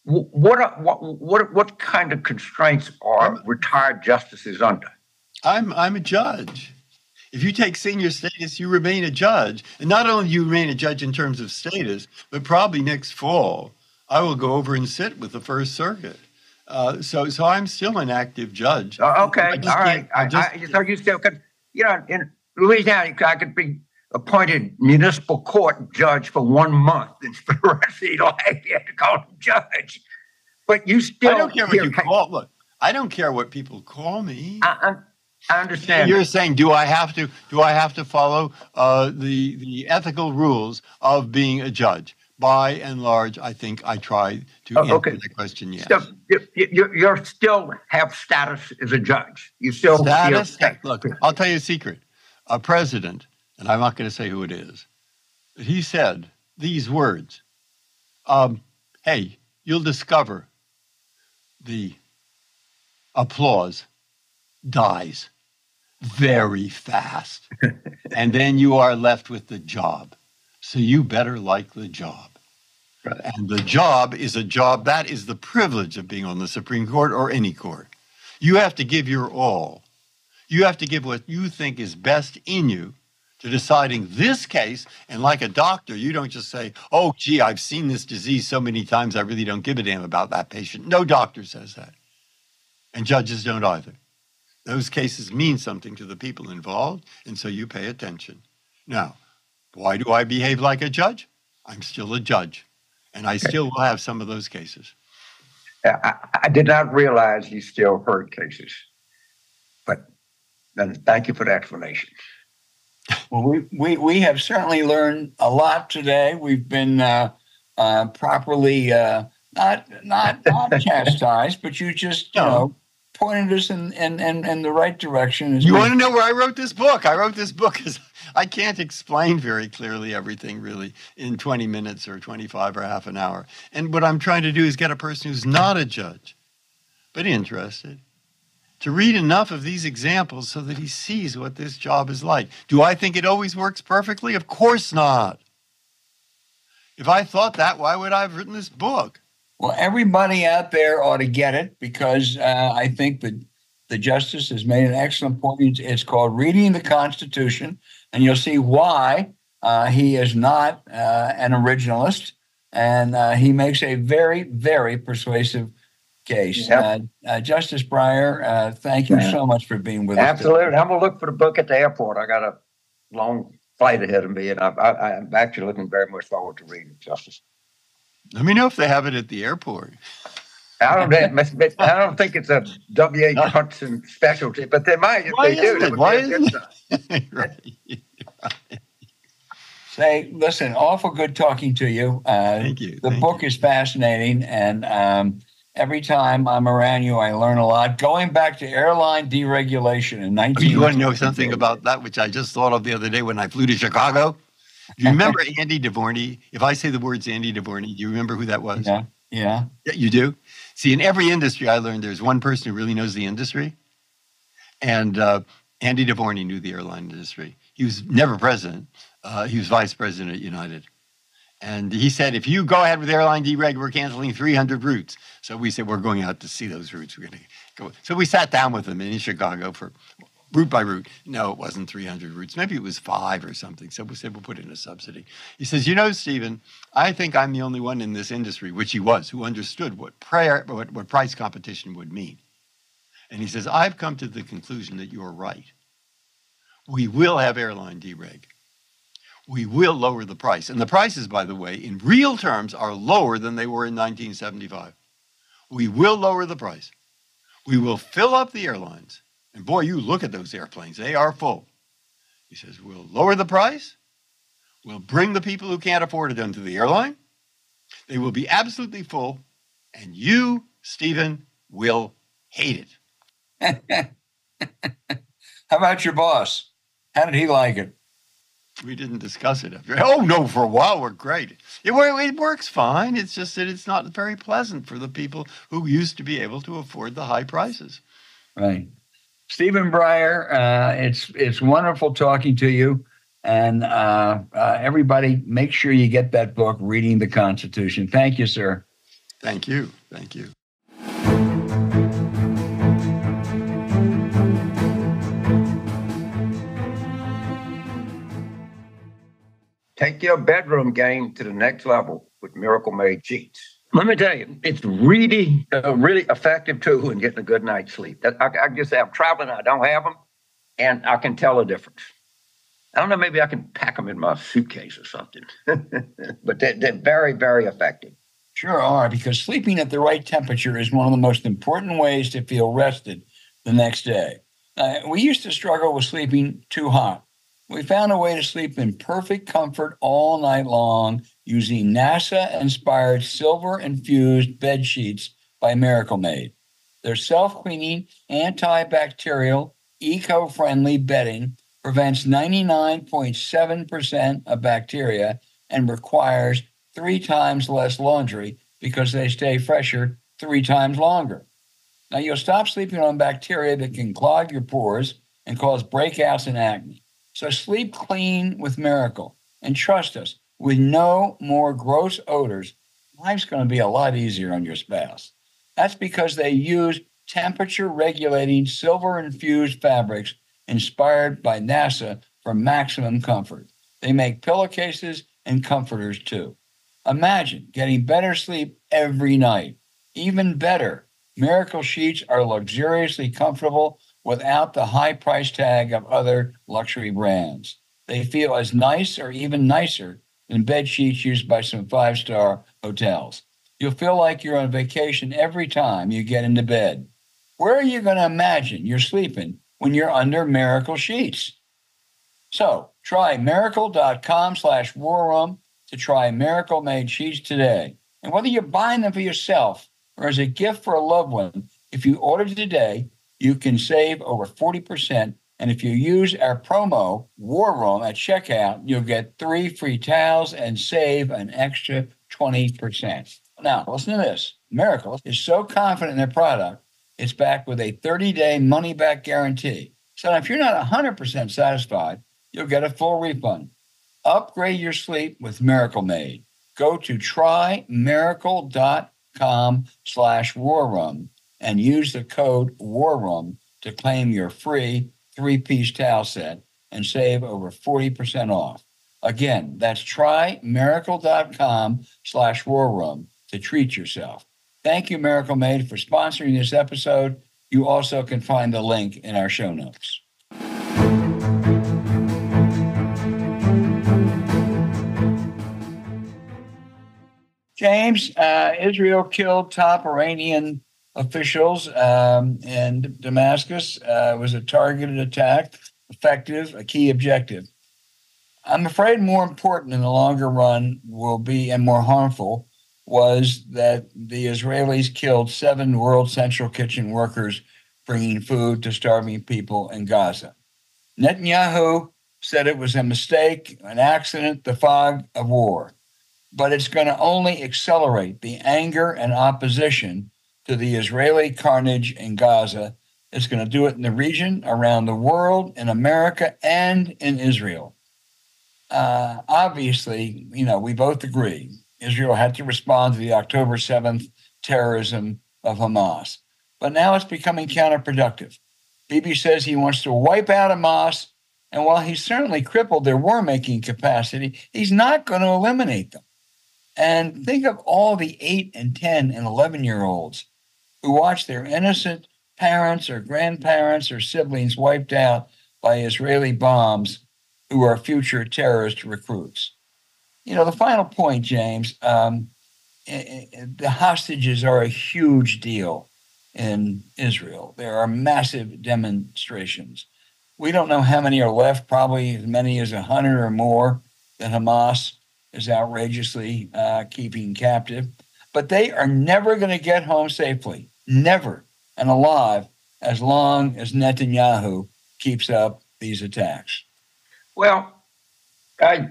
What are, what what what kind of constraints are retired justices under? I'm I'm a judge. If you take senior status, you remain a judge. And not only do you remain a judge in terms of status, but probably next fall, I will go over and sit with the First Circuit. Uh, so, so I'm still an active judge. Uh, okay, I just right. can't- I I, so you still could, you know, in Louisiana, I could be appointed municipal court judge for one month, and for the rest of your life, <laughs> you have to call him judge. But you still, I don't care what you ca- call. Look, I don't care what people call me. I, I, I understand. You're saying, do I have to? Do I have to follow uh, the the ethical rules of being a judge? By and large, I think I try to Oh, answer okay. the question. Yes. So you, you, still have status as a judge. You still have Status. feel- Look, I'll tell you a secret. A president, and I'm not going to say who it is, he said these words. Um, hey, you'll discover the applause dies very fast. and then you are left with the job. So you better like the job. And the job is a job that is the privilege of being on the Supreme Court or any court. You have to give your all. You have to give what you think is best in you to deciding this case. And like a doctor, you don't just say, oh, gee, I've seen this disease so many times, I really don't give a damn about that patient. No doctor says that. And judges don't either. Those cases mean something to the people involved, and so you pay attention. Now, why do I behave like a judge? I'm still a judge, and I still will have some of those cases. I, I- I did not realize you still heard cases. But then thank you for the explanation. Well, we, we, we have certainly learned a lot today. We've been uh, uh, properly uh, not not not <laughs> chastised, but you just you know pointed us in in, in, in the right direction. as You we- want to know where I wrote this book? I wrote this book because I can't explain very clearly everything really in 20 minutes or 25 or half an hour. And what I'm trying to do is get a person who's not a judge, but interested, to read enough of these examples so that he sees what this job is like. Do I think it always works perfectly? Of course not. If I thought that, why would I have written this book? Well, everybody out there ought to get it because uh, I think that the justice has made an excellent point. It's- It's called Reading the Constitution, and you'll see why uh, he is not uh, an originalist, and uh, he makes a very, very persuasive case. Yep. Uh, uh, Justice Breyer, uh, thank you Yeah. so much for being with us. Absolutely. I'm gonna look for the book at the airport. I got a long flight ahead of me, and I, I, I'm actually looking very much forward to reading it, Justice. Let me know if they have it at the airport. I don't, I don't think it's a W. H. Hudson specialty, but they might if Why they do. isn't it? would Why be good isn't sign. <laughs> right. Say, listen, awful good talking to you. Uh, Thank you. the Thank book you. is fascinating and um, every time i'm around you i learn a lot going back to airline deregulation in 19 You want to know something about that, which I just thought of the other day when I flew to Chicago? Do you <laughs> remember Andy DeVorney? If I say the words Andy DeVorney, do you remember who that was? yeah yeah Yeah, you do. See, in every industry, I learned there's one person who really knows the industry, and uh, Andy DeVorney knew the airline industry. He was never president; uh, he was vice president at United, and he said, "If you go ahead with airline dereg, we're canceling 300 routes." So we said, "We're going out to see those routes. We're going to go." So we sat down with him in Chicago for route by route. No, it wasn't 300 routes. Maybe it was five or something. So we said, "We'll put in a subsidy." He says, "You know, Stephen." I think I'm the only one in this industry, which he was, who understood what prayer, what, what price competition would mean. And he says, I've come to the conclusion that you're right. We will have airline dereg. We will lower the price. And the prices, by the way, in real terms, are lower than they were in 1975. We will lower the price. We will fill up the airlines. And boy, you look at those airplanes, they are full. He says, We'll lower the price. We'll bring the people who can't afford it onto the airline. They will be absolutely full. And you, Stephen, will hate it. <laughs> how about your boss how did he like it We didn't discuss it after. Oh no, for a while we're great. It, it works fine. It's just that it's not very pleasant for the people who used to be able to afford the high prices. right stephen breyer uh, it's it's wonderful talking to you And uh, uh, everybody, make sure you get that book, Reading the Constitution. Thank you, sir. Thank you. Thank you. Take your bedroom game to the next level with Miracle Made Sheets. Let me tell you, it's really, uh, really effective too in getting a good night's sleep. That, I, I just say I'm traveling, I don't have them, and I can tell a difference. I don't know, maybe I can pack them in my suitcase or something, <laughs> but they're, they're very, very effective. Sure are, because sleeping at the right temperature is one of the most important ways to feel rested the next day. Uh, we used to struggle with sleeping too hot. We found a way to sleep in perfect comfort all night long using NASA inspired silver infused bed sheets by Miracle Made. Their self cleaning, antibacterial, eco friendly bedding prevents 99.7% of bacteria and requires three times less laundry because they stay fresher three times longer. Now, you'll stop sleeping on bacteria that can clog your pores and cause breakouts and acne. So sleep clean with Miracle. And trust us, with no more gross odors, life's going to be a lot easier on your spouse. That's because they use temperature regulating silver infused fabrics inspired by NASA for maximum comfort. They make pillowcases and comforters too. Imagine getting better sleep every night. Even better, Miracle Sheets are luxuriously comfortable without the high price tag of other luxury brands. They feel as nice or even nicer than bed sheets used by some five star hotels. You'll feel like you're on vacation every time you get into bed. Where are you going to imagine you're sleeping when you're under Miracle Sheets? So try miracle.com slash war room to try Miracle Made Sheets today. And whether you're buying them for yourself or as a gift for a loved one, if you order today, you can save over 40%. And if you use our promo War Room at checkout, you'll get three free towels and save an extra 20%. Now, listen to this Miracle is so confident in their product, it's backed with a 30 day money back guarantee. So if you're not 100% satisfied, you'll get a full refund. Upgrade your sleep with Miracle Made. Go to trymiracle.com slash war room and use the code War Room to claim your free three piece towel set and save over 40% off. Again, that's trymiracle.com slash war room to treat yourself. Thank you, Miracle Made, for sponsoring this episode. You also can find the link in our show notes. James, uh, Israel killed top Iranian officials um, in Damascus. Uh, was a targeted attack, effective, a key objective. I'm afraid more important in the longer run will be, and more harmful, was that the Israelis killed seven World Central Kitchen workers bringing food to starving people in Gaza. Netanyahu said it was a mistake, an accident, the fog of war. But it's going to only accelerate the anger and opposition to the Israeli carnage in Gaza. It's going to do it in the region, around the world, in America, and in Israel. Uh, obviously, you know, we both agree Israel had to respond to the October 7th terrorism of Hamas. But now it's becoming counterproductive. Bibi says he wants to wipe out Hamas, and while he's certainly crippled their war making capacity, he's not going to eliminate them. And think of all the 8 and 10 and 11 year olds who watch their innocent parents or grandparents or siblings wiped out by Israeli bombs who are future terrorist recruits. You know, the final point, James, um, the hostages are a huge deal in Israel. There are massive demonstrations. We don't know how many are left, probably as many as 100 or more that Hamas is outrageously uh, keeping captive. But they are never going to get home safely, never, and alive as long as Netanyahu keeps up these attacks. Well, I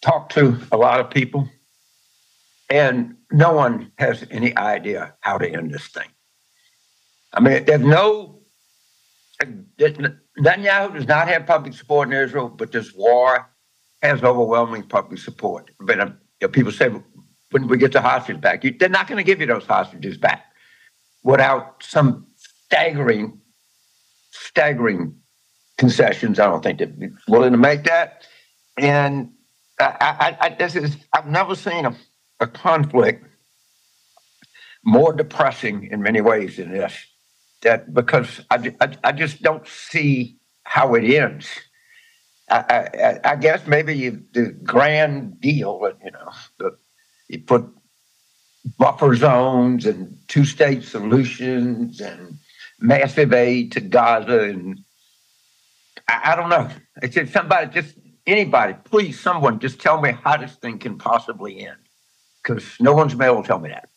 talked to a lot of people, and no one has any idea how to end this thing. I mean, there's no Netanyahu does not have public support in Israel, but this war has overwhelming public support. But um, know, people say when we get the hostages back, you, they're not going to give you those hostages back without some staggering, staggering concessions. I don't think they're willing to make that. And I, I, I this is I've never seen a, a conflict more depressing in many ways than this. That because I, I, I just don't see how it ends. I, I, I guess maybe you, the grand deal, you know, the, you put buffer zones and two-state solutions and massive aid to Gaza, and I, I don't know. It's just somebody, just anybody, please, someone, just tell me how this thing can possibly end, because no one's been able to tell me that.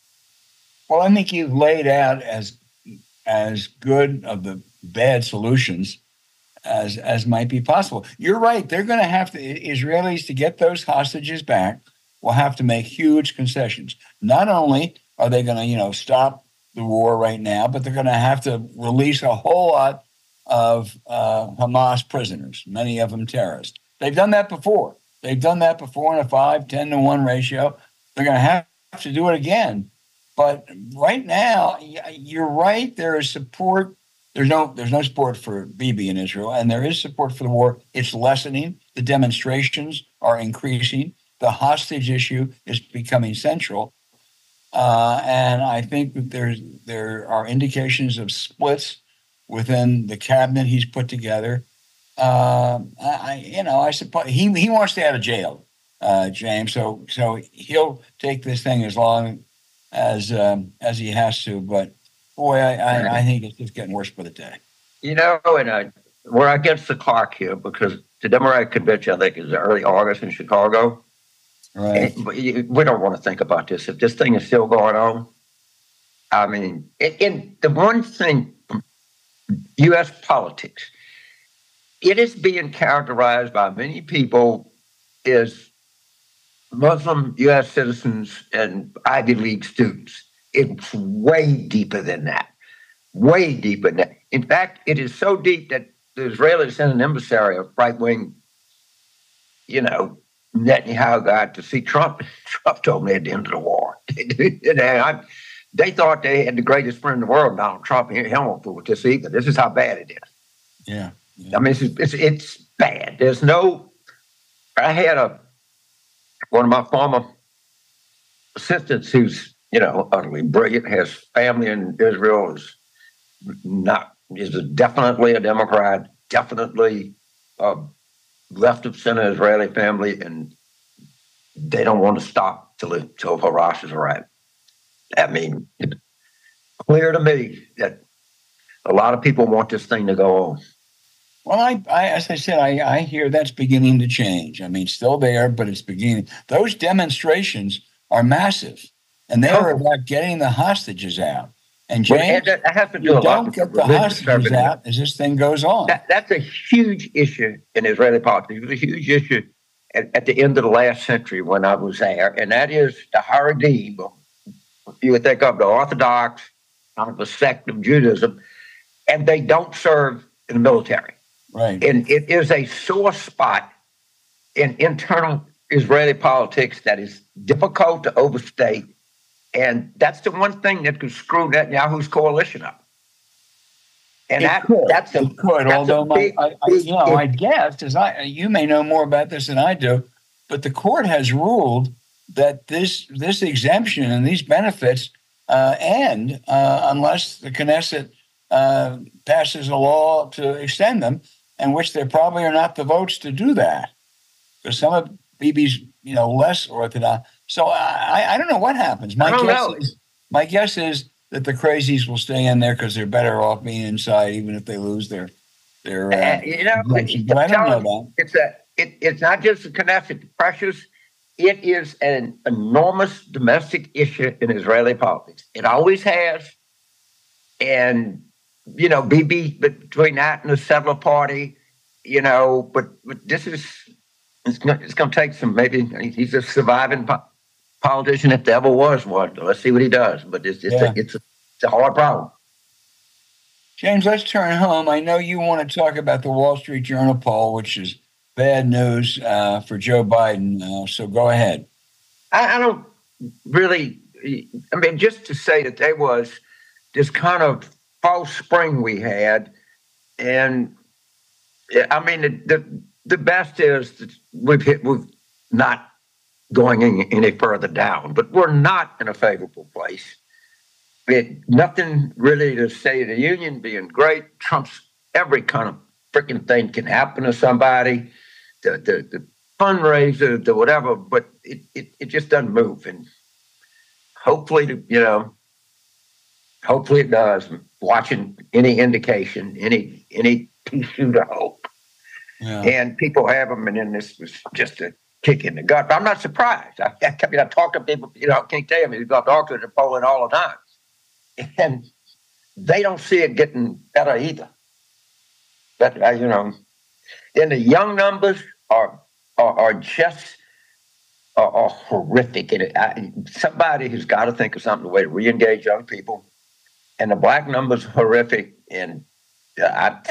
Well, I think you've laid out as as good of the bad solutions as as might be possible. You're right. They're going to have to Israelis to get those hostages back. Will have to make huge concessions. Not only are they going to, you know, stop the war right now, but they're going to have to release a whole lot of uh, Hamas prisoners, many of them terrorists. They've done that before. They've done that before in a 5, 10 to 1 ratio. They're going to have to do it again. But right now, you're right. There is support there's no there's no support for Bibi in Israel, and there is support for the war. It's lessening. The demonstrations are increasing. The hostage issue is becoming central, uh, and I think that there's there are indications of splits within the cabinet he's put together. Uh, I, you know, I suppose he he wants to out of jail, uh, James. So so he'll take this thing as long as um, as he has to, but boy, I, I, I, think it's just getting worse by the day. You know, and I, we're against the clock here because the Democratic convention, I think, is early August in Chicago. Right. And we don't want to think about this. If this thing is still going on, I mean, in the one thing U.S. politics, it is being characterized by many people as Muslim U.S. citizens and Ivy League students. It's way deeper than that. Way deeper than that. In fact, it is so deep that the Israelis sent an emissary, a right wing, you know, Netanyahu got to see Trump. <laughs> Trump told me at the end of the war. <laughs> they thought they had the greatest friend in the world, Donald Trump. He won't fool with this either. This is how bad it is. Yeah. yeah. I mean, it's, it's, it's bad. There's no. I had a one of my former assistants who's you know, utterly brilliant, has family in Israel, is not is definitely a Democrat, definitely a left of center Israeli family, and they don't want to stop till till Harash is arrived. I mean, it's clear to me that a lot of people want this thing to go on. Well, I, I as I said, I, I hear that's beginning to change. I mean, still there, but it's beginning. Those demonstrations are massive and they were about getting the hostages out. And James, well, that has to do you don't get the hostages out as this thing goes on. That, that's a huge issue in Israeli politics. It was a huge issue at, at, the end of the last century when I was there, and that is the Haredim. You would think of the Orthodox, kind of a sect of Judaism, and they don't serve in the military. Right. And it is a sore spot in internal Israeli politics that is difficult to overstate and that's the one thing that could screw Netanyahu's coalition up. And it that, could. that's a, it could. That's although big, my, I, I, you know, I guess as I you may know more about this than I do, but the court has ruled that this this exemption and these benefits uh, end uh, unless the Knesset uh, passes a law to extend them, and which there probably are not the votes to do that, because some of Bibi's you know less orthodox so I, I don't know what happens. My guess know. is my guess is that the crazies will stay in there because they're better off being inside, even if they lose their their. Uh, you know, but I don't know that. It's a it, it's not just the Knesset pressures. It is an enormous domestic issue in Israeli politics. It always has, and you know, Bibi between that and the settler party, you know, but, but this is it's going it's to take some maybe he's a surviving politician if there ever was one. Let's see what he does. But it's it's, yeah. a, it's, a, it's a hard problem. James, let's turn home. I know you want to talk about the Wall Street Journal poll, which is bad news uh, for Joe Biden. Uh, so go ahead. I, I, don't really. I mean, just to say that there was this kind of false spring we had, and I mean the the, the best is that we've hit we've not going any further down, but we're not in a favorable place. It, nothing really to say the union being great. Trump's every kind of freaking thing can happen to somebody. The the, the fundraiser, the whatever, but it, it, it just doesn't move. And hopefully, you know, hopefully it does. Watching any indication, any any shoot of hope, yeah. and people have them, and then this was just a kick in the gut. But I'm not surprised. I, I mean, I talk to people, you know, I can't tell you, I mean, got doctors are polling all the time, and they don't see it getting better either. But uh, you know, then the young numbers are are, are just are, are horrific. And I, somebody has got to think of something the way to re-engage young people. And the black numbers horrific, and uh, I,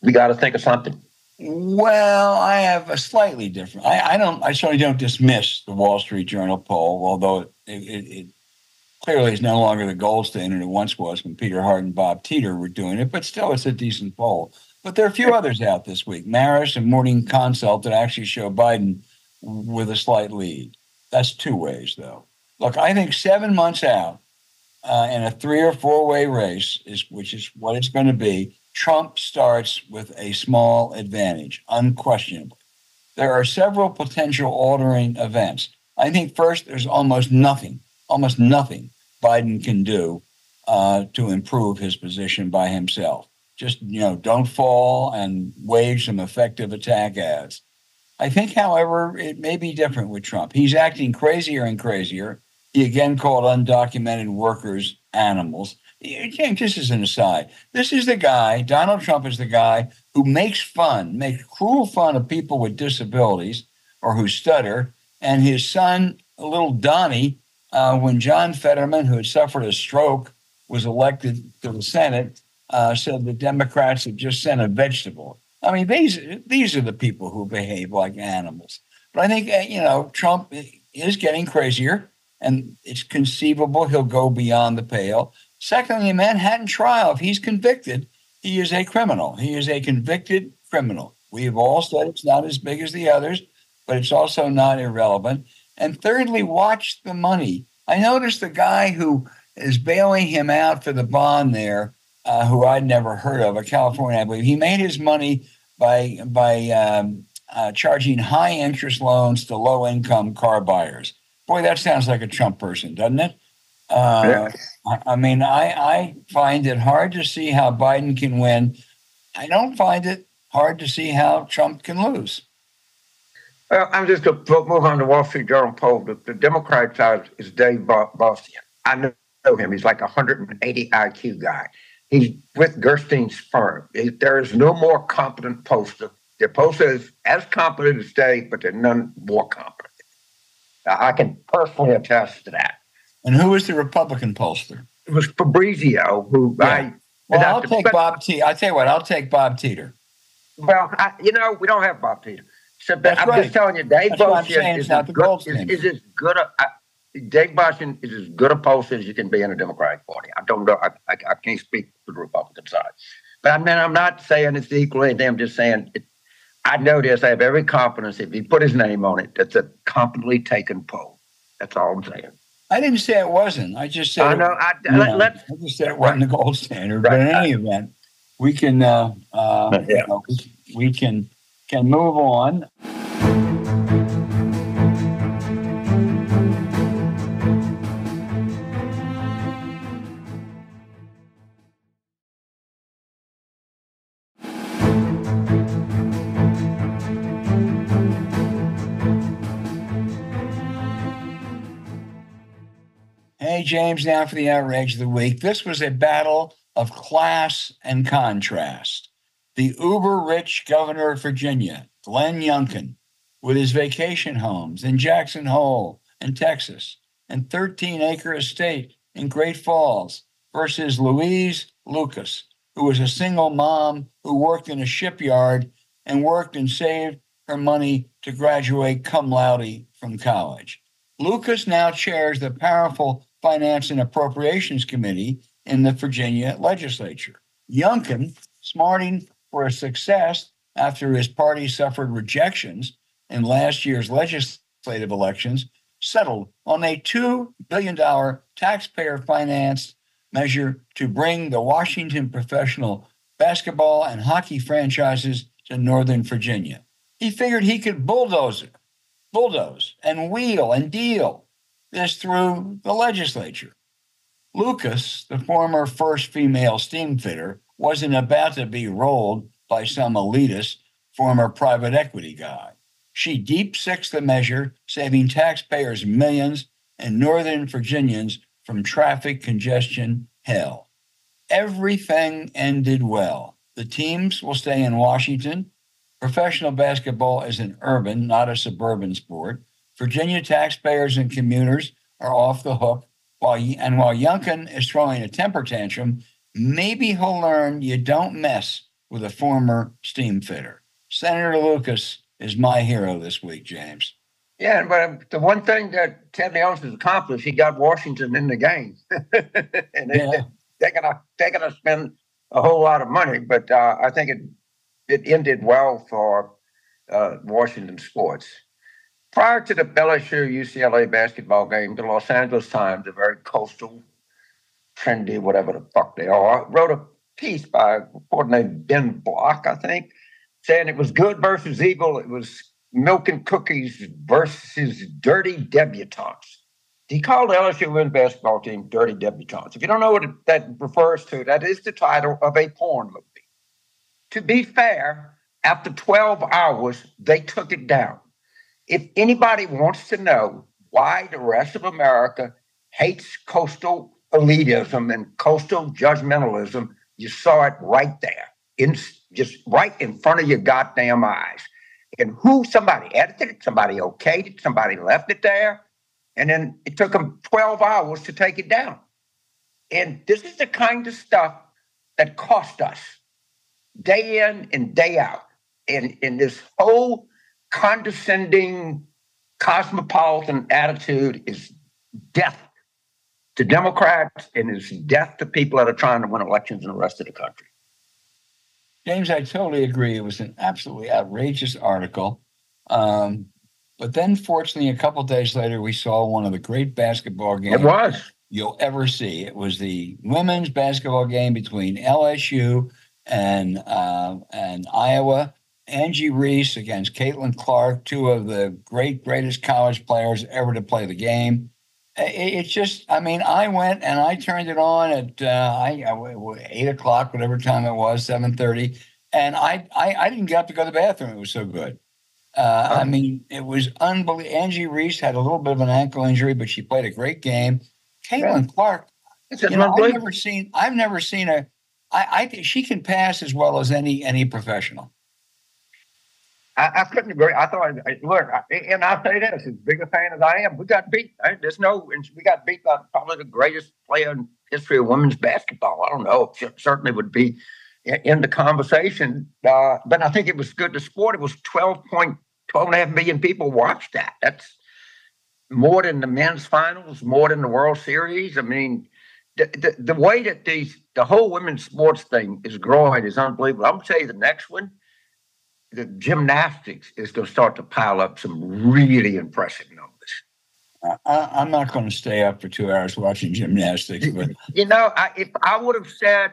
we got to think of something. Well, I have a slightly different. I, I, don't. I certainly don't dismiss the Wall Street Journal poll, although it, it, it clearly is no longer the gold standard it once was when Peter Hart and Bob Teeter were doing it. But still, it's a decent poll. But there are a few others out this week. Marist and Morning Consult that actually show Biden with a slight lead. That's two ways, though. Look, I think seven months out uh, in a three or four way race, is which is what it's going to be, Trump starts with a small advantage, unquestionably. There are several potential altering events. I think first, there's almost nothing, almost nothing Biden can do uh, to improve his position by himself just you know don't fall and wage some effective attack ads. I think, however, it may be different with Trump. He's acting crazier and crazier. He again called undocumented workers animals. James, just as an aside, this is the guy, Donald Trump is the guy who makes fun, makes cruel fun of people with disabilities or who stutter. And his son, little Donnie, uh, when John Fetterman, who had suffered a stroke, was elected to the Senate, uh, said the Democrats had just sent a vegetable. I mean, these these are the people who behave like animals. But I think uh, you know Trump is getting crazier, and it's conceivable he'll go beyond the pale. Secondly, Manhattan trial, if he's convicted, he is a criminal. He is a convicted criminal. We have all said it's not as big as the others, but it's also not irrelevant. And thirdly, watch the money. I noticed the guy who is bailing him out for the bond there uh, who I'd never heard of, a California, I believe. He made his money by by um, uh, charging high interest loans to low income car buyers. Boy, that sounds like a Trump person, doesn't it? Uh, yeah. I, mean, I, I find it hard to see how Biden can win. I don't find it hard to see how Trump can lose. Well, I'm just going to move on to Wall Street Journal poll. The, the Democrat side is Dave Bocian. I know him. He's like a 180 IQ guy. He's with Gerstein's firm. There is no more competent pollster. The pollster is as competent as Dave, but they're none more competent. I can personally attest to that. And who was the Republican pollster? It was Fabrizio, who yeah. I. Well, I'll take but, Bob T. I tell you what, I'll take Bob Teeter. Well, I, you know, we don't have Bob Teeter. So I'm right. just telling you, Dave Bocian is, is, good, is, is, as good a, Dave is as good a pollster as you can be in a Democratic Party. I don't know. I, I, I, can't speak for the Republican side. But I mean, I'm not saying it's equal anything. I'm just saying it, I know this. I have every confidence. If he put his name on it, that's a competently taken poll. That's all I'm saying. I didn't say it wasn't. I just said. I know. I, let, I just said it wasn't the gold standard. Right. But in any event, we can. Uh, uh, yeah. You know, we, we can can move on. James, now for the outrage of the week. This was a battle of class and contrast. The uber rich governor of Virginia, Glenn Youngkin, with his vacation homes in Jackson Hole in Texas and 13 acre estate in Great Falls, versus Louise Lucas, who was a single mom who worked in a shipyard and worked and saved her money to graduate cum laude from college. Lucas now chairs the powerful Finance and Appropriations Committee in the Virginia legislature. Youngkin, smarting for a success after his party suffered rejections in last year's legislative elections, settled on a $2 billion taxpayer financed measure to bring the Washington professional basketball and hockey franchises to Northern Virginia. He figured he could bulldoze it, bulldoze and wheel and deal this through the legislature. Lucas, the former first female steam fitter, wasn't about to be rolled by some elitist former private equity guy. She deep sixed the measure, saving taxpayers millions and Northern Virginians from traffic congestion hell. Everything ended well. The teams will stay in Washington. Professional basketball is an urban, not a suburban sport. Virginia taxpayers and commuters are off the hook. While and while Youngkin is throwing a temper tantrum, maybe he'll learn you don't mess with a former steam fitter. Senator Lucas is my hero this week, James. Yeah, but the one thing that Ted Leonsis has accomplished, he got Washington in the game, <laughs> and yeah. they're gonna they're gonna spend a whole lot of money. But uh, I think it it ended well for uh, Washington sports. Prior to the LSU UCLA basketball game, the Los Angeles Times, a very coastal, trendy, whatever the fuck they are, wrote a piece by a reporter named Ben Block, I think, saying it was good versus evil. It was milk and cookies versus dirty debutantes. He called LSU women's basketball team dirty debutantes. If you don't know what that refers to, that is the title of a porn movie. To be fair, after 12 hours, they took it down. If anybody wants to know why the rest of America hates coastal elitism and coastal judgmentalism, you saw it right there, in just right in front of your goddamn eyes and who somebody edited it, somebody okayed it, somebody left it there. And then it took them 12 hours to take it down. And this is the kind of stuff that cost us day in and day out. And in this whole condescending cosmopolitan attitude is death to Democrats and is death to people that are trying to win elections in the rest of the country. James, I totally agree. It was an absolutely outrageous article. Um, but then, fortunately, a couple days later, we saw one of the great basketball games. It was. You'll ever see. It was the women's basketball game between LSU and uh, and Iowa. Angel Reese against Caitlin Clark, two of the great, greatest college players ever to play the game. It's just i mean i went and i turned it on at uh, I, eight o'clock whatever time it was 7.30 and I, I i didn't get up to go to the bathroom. It was so good. Uh, i mean it was unbelievable Angie reese had a little bit of an ankle injury but she played a great game. Caitlin yeah. clark you know, i've never seen i've never seen a I, I think she can pass as well as any any professional I, I couldn't agree. I thought, look, and I'll say this: as big a fan as I am, we got beat. There's no, and we got beat by probably the greatest player in history of women's basketball. I don't know. certainly would be in the conversation. Uh, but I think it was good to sport. It was 12 point, 12 and a half million people watched that. That's more than the men's finals, more than the World Series. I mean, the, the, the way that these the whole women's sports thing is growing is unbelievable. I'm gonna tell you the next one the gymnastics is going to start to pile up some really impressive numbers. I, am not going to stay up for two hours watching gymnastics. But you know, I, if I would have said,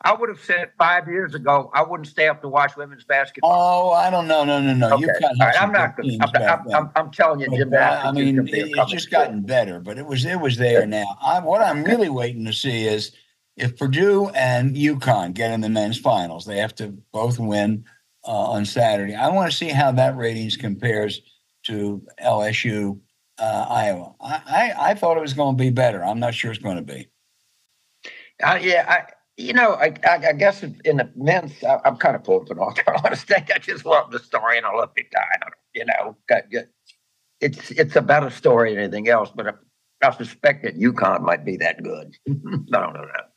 I would have said five years ago, I wouldn't stay up to watch women's basketball. Oh, I don't know, no, no, no. Okay. Right, I'm not. I'm, I'm, I'm, telling you, uh, gymnastics. I mean, it, it's just gotten better, but it was it was there now. I, what I'm really waiting to see is if Purdue and UConn get in the men's finals, they have to both win uh, on Saturday. I want to see how that ratings compares to LSU uh, Iowa. I, I, I thought it was going to be better. I'm not sure it's going to be. Uh, yeah, I, you know, I, I, I guess in the men's, I, am kind of pulling for North <laughs> Carolina State. I just love the story and I love the guy. You know, it's it's a better story than anything else. But I, I suspect that UConn might be that good. <laughs> I don't know that.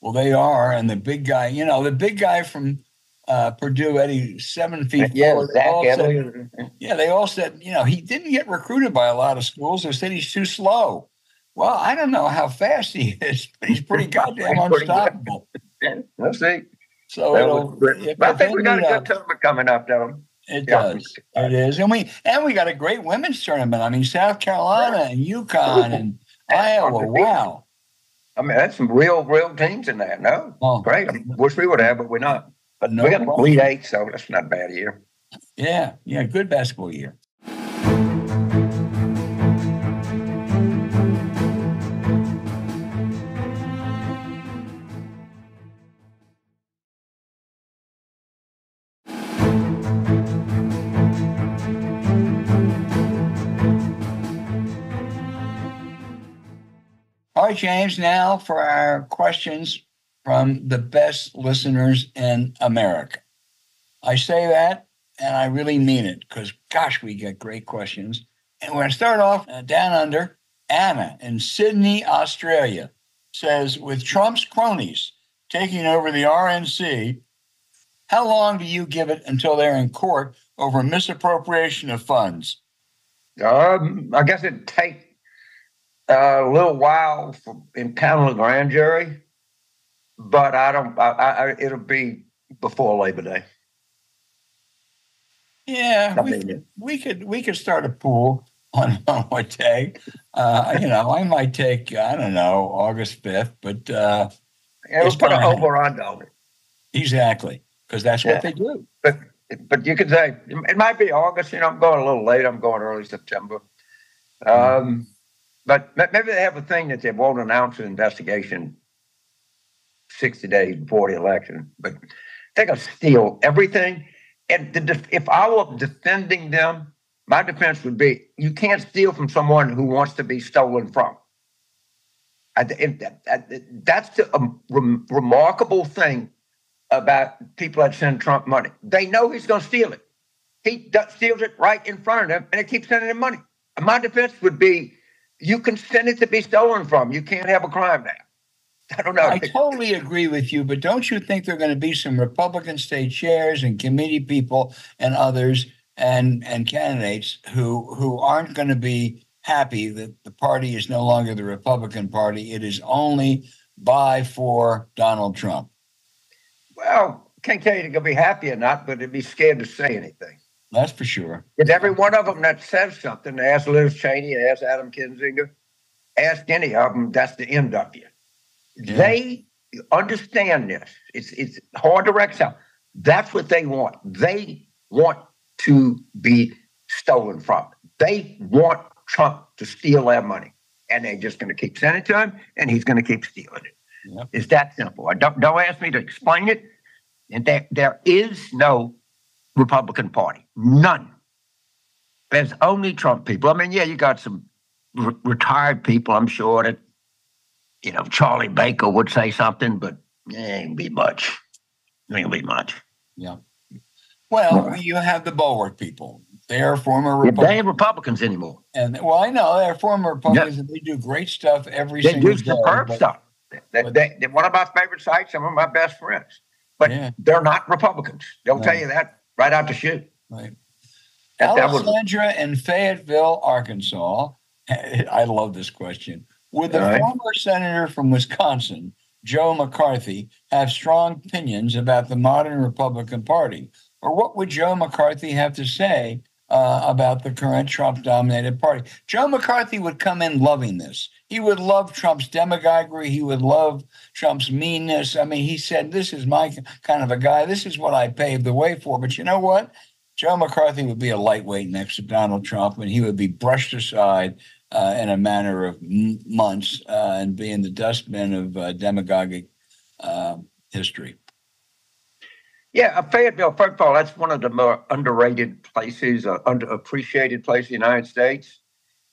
Well, they are, and the big guy, you know, the big guy from uh, Purdue, Edey, seven feet Yeah, four. They Zach all said- yeah, they all said, you know, he didn't get recruited by a lot of schools. They said he's too slow. Well, I don't know how fast he <laughs> is, but he's pretty goddamn He's <laughs> pretty good. unstoppable. We'll see. So That it'll, was great. I think we got a good up, tournament coming up, though. It Yeah. does. It is, and we and we got a great women's tournament. I mean, South Carolina and UConn and Iowa. Wow. I mean, that's some real, real teams in there. No, Oh, great. I wish we would have, but we're not. But No we got problem. Elite Eight, so that's not a bad year. yeah, yeah. Good basketball year. All right, James, now for our questions from the best listeners in America. I say that and I really mean it because, gosh, we get great questions. And we're going to start off uh, down under. Anna in Sydney, Australia says, with Trump's cronies taking over the RNC, how long do you give it until they're in court over misappropriation of funds? Um, I guess it'd take uh, a little while for impanel a grand jury, but I don't. I, I, it'll be before Labor Day. Yeah, we could, we could we could start a pool <laughs> on, on what day. Uh, you know, I might take I don't know August fifth, but uh, And we'll put an over on it. exactly because that's Yeah. what they do. But but you could say it might be August. You know, I'm going a little late. I'm going early September. Um, but maybe they have a thing that they won't announce an investigation 60 days before the election. But they're going to steal everything. And the, if I were defending them, my defense would be you can't steal from someone who wants to be stolen from. I, that, that- that's the um, rem- remarkable thing about people that send Trump money. They know he's going to steal it. He does, steals it right in front of them, and they keep sending him money. My defense would be, you can send it to be stolen from. You can't have a crime now. I don't know. I totally agree with you, but don't you think there are going to be some Republican state chairs and committee people and others and and candidates who who aren't going to be happy that the party is no longer the Republican Party? It is only by for Donald Trump. well, can't tell you they're going to be happy or not, but they'd be scared to say anything. That's for sure. Because every one of them that says something, ask Liz Cheney, ask Adam Kinzinger, ask any of them, that's the end of you. Yeah. They understand this. It's it's hard to reconcile. That's what they want. They want to be stolen from. They want Trump to steal their money, and they're just going to keep sending it to him, and he's going to keep stealing it. Yep. It's that simple. I don't don't ask me to explain it. And there there is no Republican Party, none. There's only Trump people. I mean, yeah, you got some re- retired people. I'm sure that you know Charlie Baker would say something, but it ain't be much. It ain't be much. Yeah. Well, Right. you have the Bulwark people. They are former If they Republicans, ain't Republicans anymore. and well, I know they're former Republicans, and they do great stuff every They single do superb but- stuff. They, but- they, they're one of my favorite sites. Some of my best friends, but Yeah. they're not Republicans. They'll No. tell you that right out the chute. Right. That- that was- Alexandra in Fayetteville, Arkansas. <laughs> I love this question. Would the right. former senator from Wisconsin, Joe McCarthy, have strong opinions about the modern Republican Party? Or what would Joe McCarthy have to say uh, about the current Trump dominated party? Joe McCarthy would come in loving this. He would love Trump's demagoguery. He would love Trump's meanness. I mean, he said, This is my kind of a guy. This is what I paved the way for. But you know what? Joe McCarthy would be a lightweight next to Donald Trump, and he would be brushed aside uh, in a matter of m- months uh, and be in the dustbin of uh, demagogic uh, history. Yeah, Fayetteville, first of all, that's one of the more underrated places, uh, underappreciated places in the United States.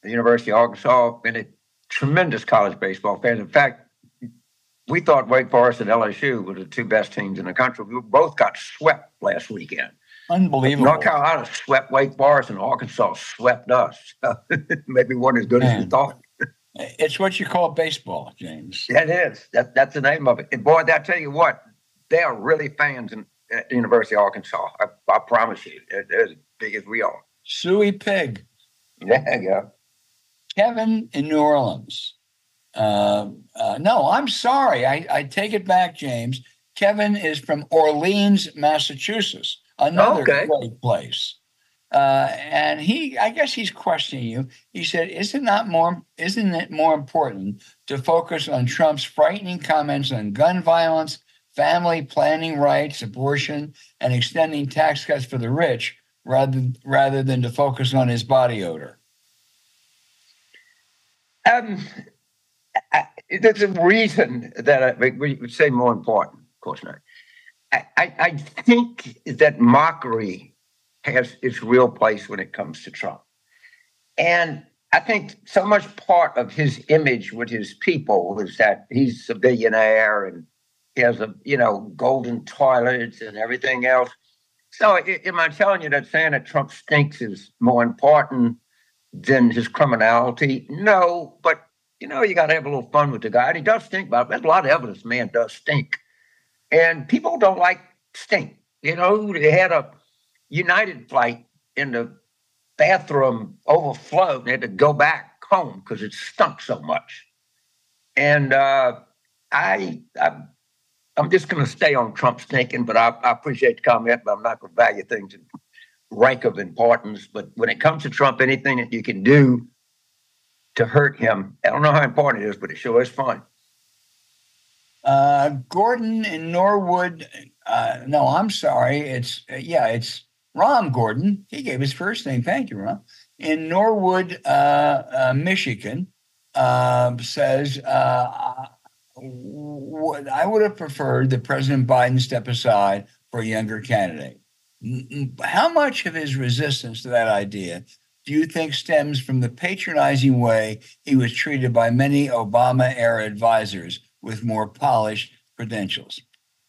The University of Arkansas, and a tremendous college baseball fans. In fact, we thought Wake Forest and LSU were the two best teams in the country. We both got swept last weekend. Unbelievable. North Carolina swept Wake Forest, and Arkansas swept us. <laughs> Maybe one as good as we Man. thought. It's what you call baseball, James. That is. That, that's the name of it. And boy, I tell you what, they are really fans. And at the University of Arkansas. I, I promise you, they're as big as we are. Suey Pig. Yeah, yeah. Kevin in New Orleans. Uh, uh, no, I'm sorry. I, I take it back, James. Kevin is from Orleans, Massachusetts, another Okay. great place. Uh, and he, I guess he's questioning you. He said, "Isn't not more? Isn't it more important to focus on Trump's frightening comments on gun violence, family planning rights, abortion, and extending tax cuts for the rich, rather rather than to focus on his body odor?" Um, I, there's a reason that I, we would say more important, of course not. I, I, think that mockery has its real place when it comes to Trump. And I think so much part of his image with his people is that he's a billionaire and he has a you know golden toilets and everything else. So am I telling you that saying that Trump stinks is more important than his criminality? No, but you know you got to have a little fun with the guy. And he does stink, but there's a lot of evidence man does stink, and people don't like stink. You know they had a United flight in the bathroom overflowed. They had to go back home because it stunk so much. And uh, I, I, I'm just going to stay on Trump stinking, but I, I appreciate the comment, but I'm not going to value things in rank of importance. But when it comes to Trump, anything that you can do to hurt him, I don't know how important it is, but it sure is fun. Uh, Gordon in Norwood. Uh, no, I'm sorry. It's uh, yeah, it's Rom Gordon. He gave his first name. Thank you, Rom. In Norwood, uh, uh, Michigan, um, says uh, I would have preferred that President Biden step aside for a younger candidate. How much of his resistance to that idea do you think stems from the patronizing way he was treated by many Obama era advisors with more polished credentials?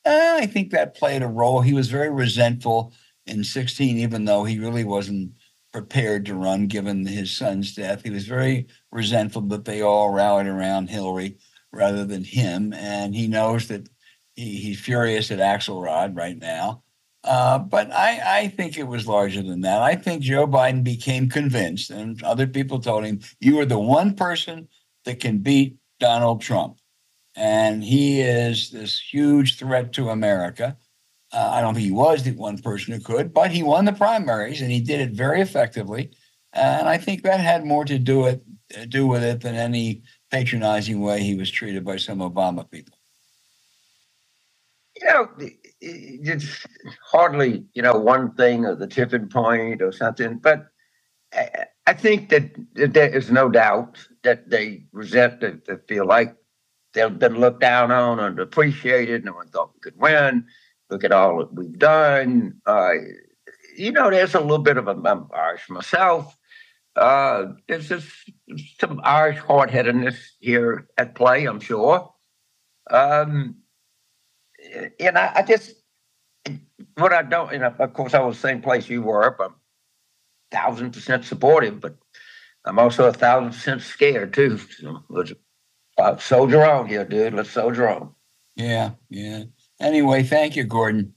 Uh, I think that played a role. He was very resentful in 16, even though he really wasn't prepared to run given his son's death. He was very resentful that they all rallied around Hillary rather than him. And he knows that he, he's furious at Axelrod right now. Uh, but I, I think it was larger than that. I think Joe Biden became convinced, and other people told him, you are the one person that can beat Donald Trump. And he is this huge threat to America. Uh, I don't think he was the one person who could, but he won the primaries and he did it very effectively. And I think that had more to do it do with it than any patronizing way he was treated by some Obama people. You know, it's hardly, you know, one thing or the tipping point or something, but I, think that that there is no doubt that they resent, that they feel like they've been looked down on and appreciated. No one thought we could win. Look at all that we've done. Uh, you know, there's a little bit of a, I'm Irish myself. Uh, there's just some Irish hard-headedness here at play, I'm sure. Um, and I, I just what I don't, and of course, I was the same place you were. but I'm thousand percent supportive, but I'm also a thousand percent scared too. So uh, soldier on here, dude. Let's soldier on. Yeah, yeah. Anyway, thank you, Gordon.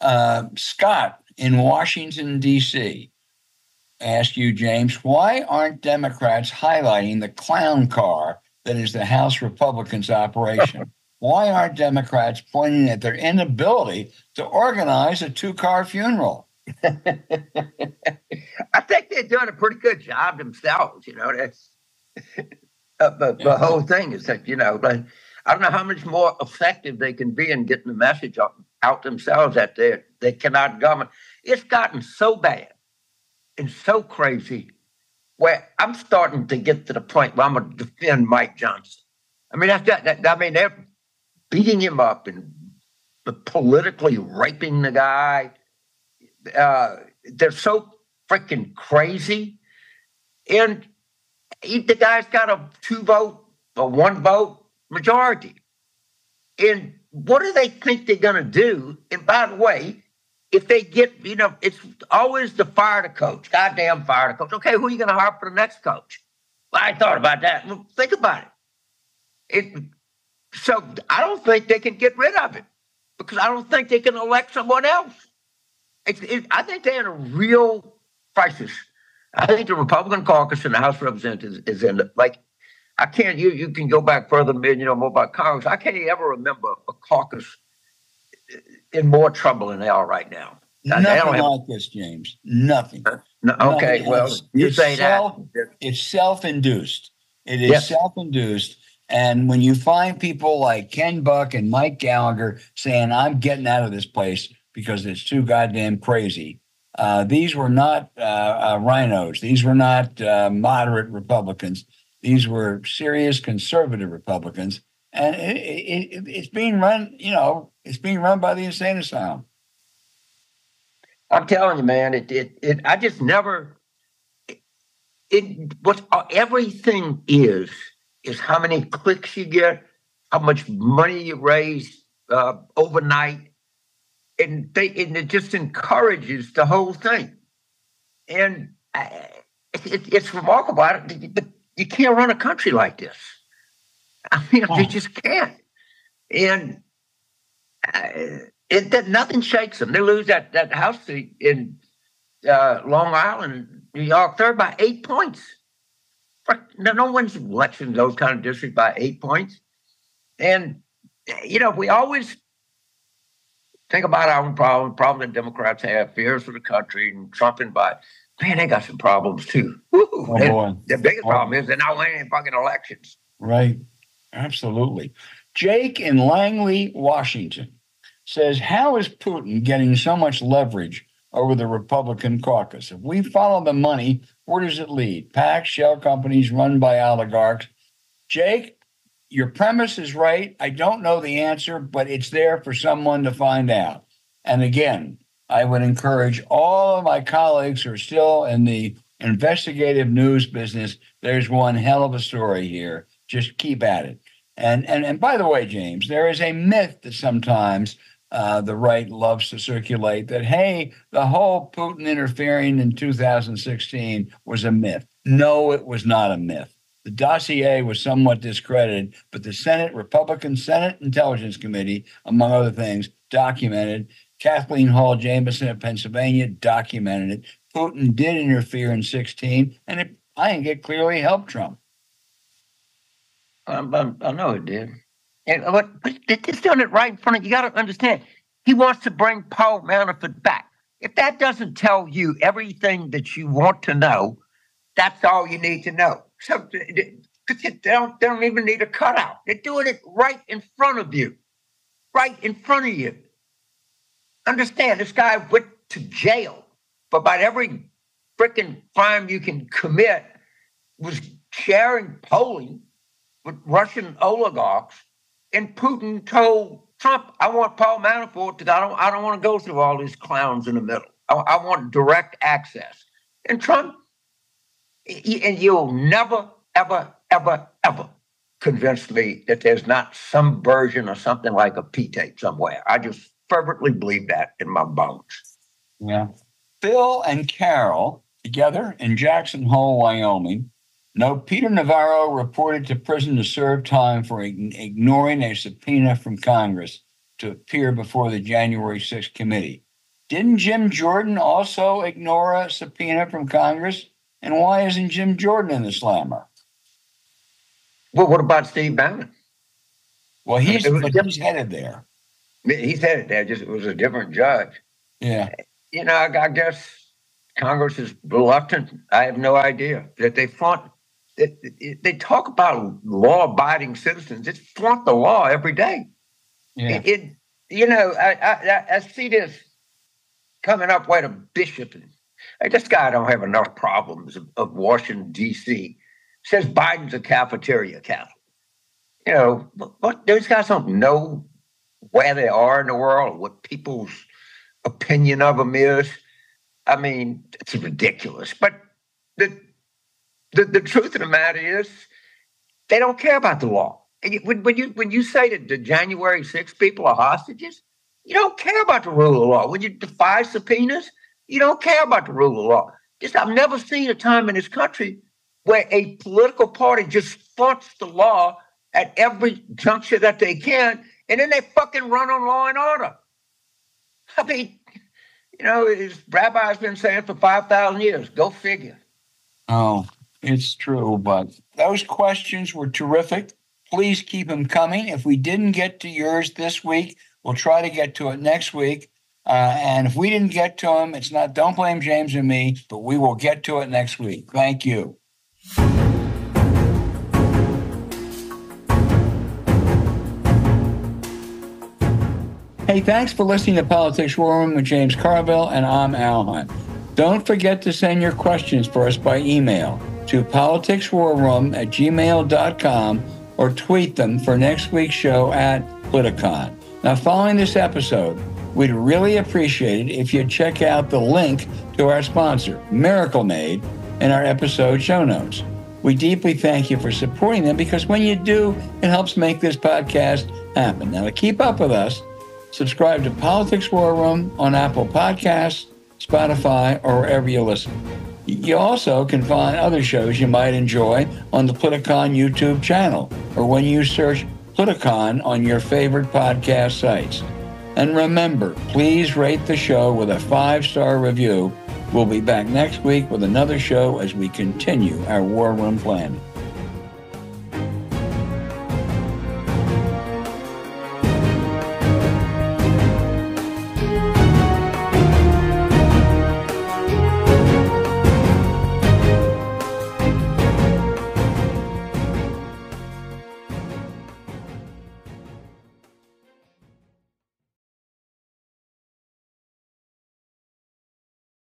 Uh, Scott in Washington, D.C. asked you, James, why aren't Democrats highlighting the clown car that is the House Republicans' operation? <laughs> why aren't Democrats pointing at their inability to organize a two car funeral? <laughs> I think they're doing a pretty good job themselves. You know, that's uh, the, the whole thing is that you know, like, I don't know how much more effective they can be in getting the message out, out themselves that they they cannot govern. It's gotten so bad and so crazy where I'm starting to get to the point where I'm going to defend Mike Johnson. I mean, that's that, that. I mean, they're beating him up and politically raping the guy. Uh, they're so freaking crazy. And he, the guy's got a two vote or one vote majority. And what do they think they're going to do? And by the way, if they get, you know, it's always the fire the coach. Goddamn fire the coach. Okay, who are you going to hire for the next coach? I thought about that. Well, think about it. It so I don't think they can get rid of it. because I don't think they can elect someone else. It's, it, I think they're in a real crisis. I think the Republican caucus in the House of Representatives is in the, like I can't. You you can go back further, than you know, more about Congress. I can't ever remember a caucus in more trouble than they are right now. Nothing have, like this, James. Nothing. No, okay, Nothing. well, you say self, that. It's self-induced. It is yes. self-induced. And when you find people like Ken Buck and Mike Gallagher saying, I'm getting out of this place because it's too goddamn crazy, uh, these were not uh, uh, RINOs. These were not uh, moderate Republicans. These were serious conservative Republicans. And it, it, it's being run, you know, it's being run by the insane asylum. I'm telling you, man, it, it, it I just never, it, it what everything is, is how many clicks you get, how much money you raise uh, overnight, and they and it just encourages the whole thing. And uh, it, it's remarkable, but you can't run a country like this. <laughs> I mean, you just can't. And uh, it that nothing shakes them. They lose that that house seat in uh, Long Island, New York, third by eight points. No, no one's electing those kind of districts by eight points. And, you know, we always think about our own problem, problem that Democrats have, fears for the country, and Trump and Biden. Man, they got some problems too. Oh, the biggest oh. problem is they're not winning fucking elections. Right. Absolutely. Jake in Langley, Washington says, How is Putin getting so much leverage over the Republican caucus? If we follow the money, where does it lead? PACs, shell companies run by oligarchs. Jake, your premise is right. I don't know the answer, but it's there for someone to find out. And again, I would encourage all of my colleagues who are still in the investigative news business. There's one hell of a story here. Just keep at it. And and and by the way, James, there is a myth that sometimes uh, the right loves to circulate that hey, the whole Putin interfering in 2016 was a myth. No, it was not a myth. The dossier was somewhat discredited, but the Senate, Republican Senate Intelligence Committee, among other things, documented. Kathleen Hall Jamieson of Pennsylvania documented it. Putin did interfere in 16, and it, I think it clearly helped Trump. Um, um, I know it did. And but it's doing it right in front of you. You got to understand. He wants to bring Paul Manafort back. If that doesn't tell you everything that you want to know, that's all you need to know. So they don't, they don't even need a cutout. They're doing it right in front of you, right in front of you. Understand, this guy went to jail for about every freaking crime you can commit, was sharing polling with Russian oligarchs, and Putin told Trump, "I want Paul Manafort to. I don't. I don't want to go through all these clowns in the middle. I, I want direct access." And Trump and you'll never, ever, ever, ever convince me that there's not some version or something like a P tape somewhere. I just fervently believe that in my bones. Yeah. Phil and Carol together in Jackson Hole, Wyoming. No, Peter Navarro reported to prison to serve time for ignoring a subpoena from Congress to appear before the January 6th committee. Didn't Jim Jordan also ignore a subpoena from Congress? And why isn't Jim Jordan in the slammer? Well, what about Steve Bannon? Well, he's, he's headed there. He's headed there. Just it was a different judge. Yeah. You know, I, I guess Congress is reluctant. I have no idea that they flaunt. It, they talk about law-abiding citizens. It's flaunt the law every day. Yeah. It, it you know, I, I, I see this coming up. Wait a bishop This guy don't have enough problems of, of Washington, D.C. Says Biden's a cafeteria Catholic. You know, but those guys don't know where they are in the world, what people's opinion of them is. I mean, it's ridiculous. But the the, the truth of the matter is, they don't care about the law. When, when you when you say that the January 6 people are hostages, you don't care about the rule of law. When you defy subpoenas, you don't care about the rule of law. Just I've never seen a time in this country where a political party just flaunts the law at every juncture that they can, and then they fucking run on law and order. I mean, you know, as Rabbi's been saying for 5,000 years, go figure. Oh, it's true, but those questions were terrific. Please keep them coming. If we didn't get to yours this week, we'll try to get to it next week. Uh, and if we didn't get to them, it's not, don't blame James and me, but we will get to it next week. Thank you. Hey, thanks for listening to Politics War Room with James Carville, and I'm Al Hunt. Don't forget to send your questions for us by email to politicswarroom at gmail.com or tweet them for next week's show at Politicon. Now, following this episode, we'd really appreciate it if you'd check out the link to our sponsor, Miracle Made, in our episode show notes. We deeply thank you for supporting them because when you do, it helps make this podcast happen. Now, to keep up with us, subscribe to Politics War Room on Apple Podcasts, Spotify, or wherever you listen. You also can find other shows you might enjoy on the Politicon YouTube channel or when you search Politicon on your favorite podcast sites. And remember, please rate the show with a five star review. We'll be back next week with another show as we continue our War Room planning.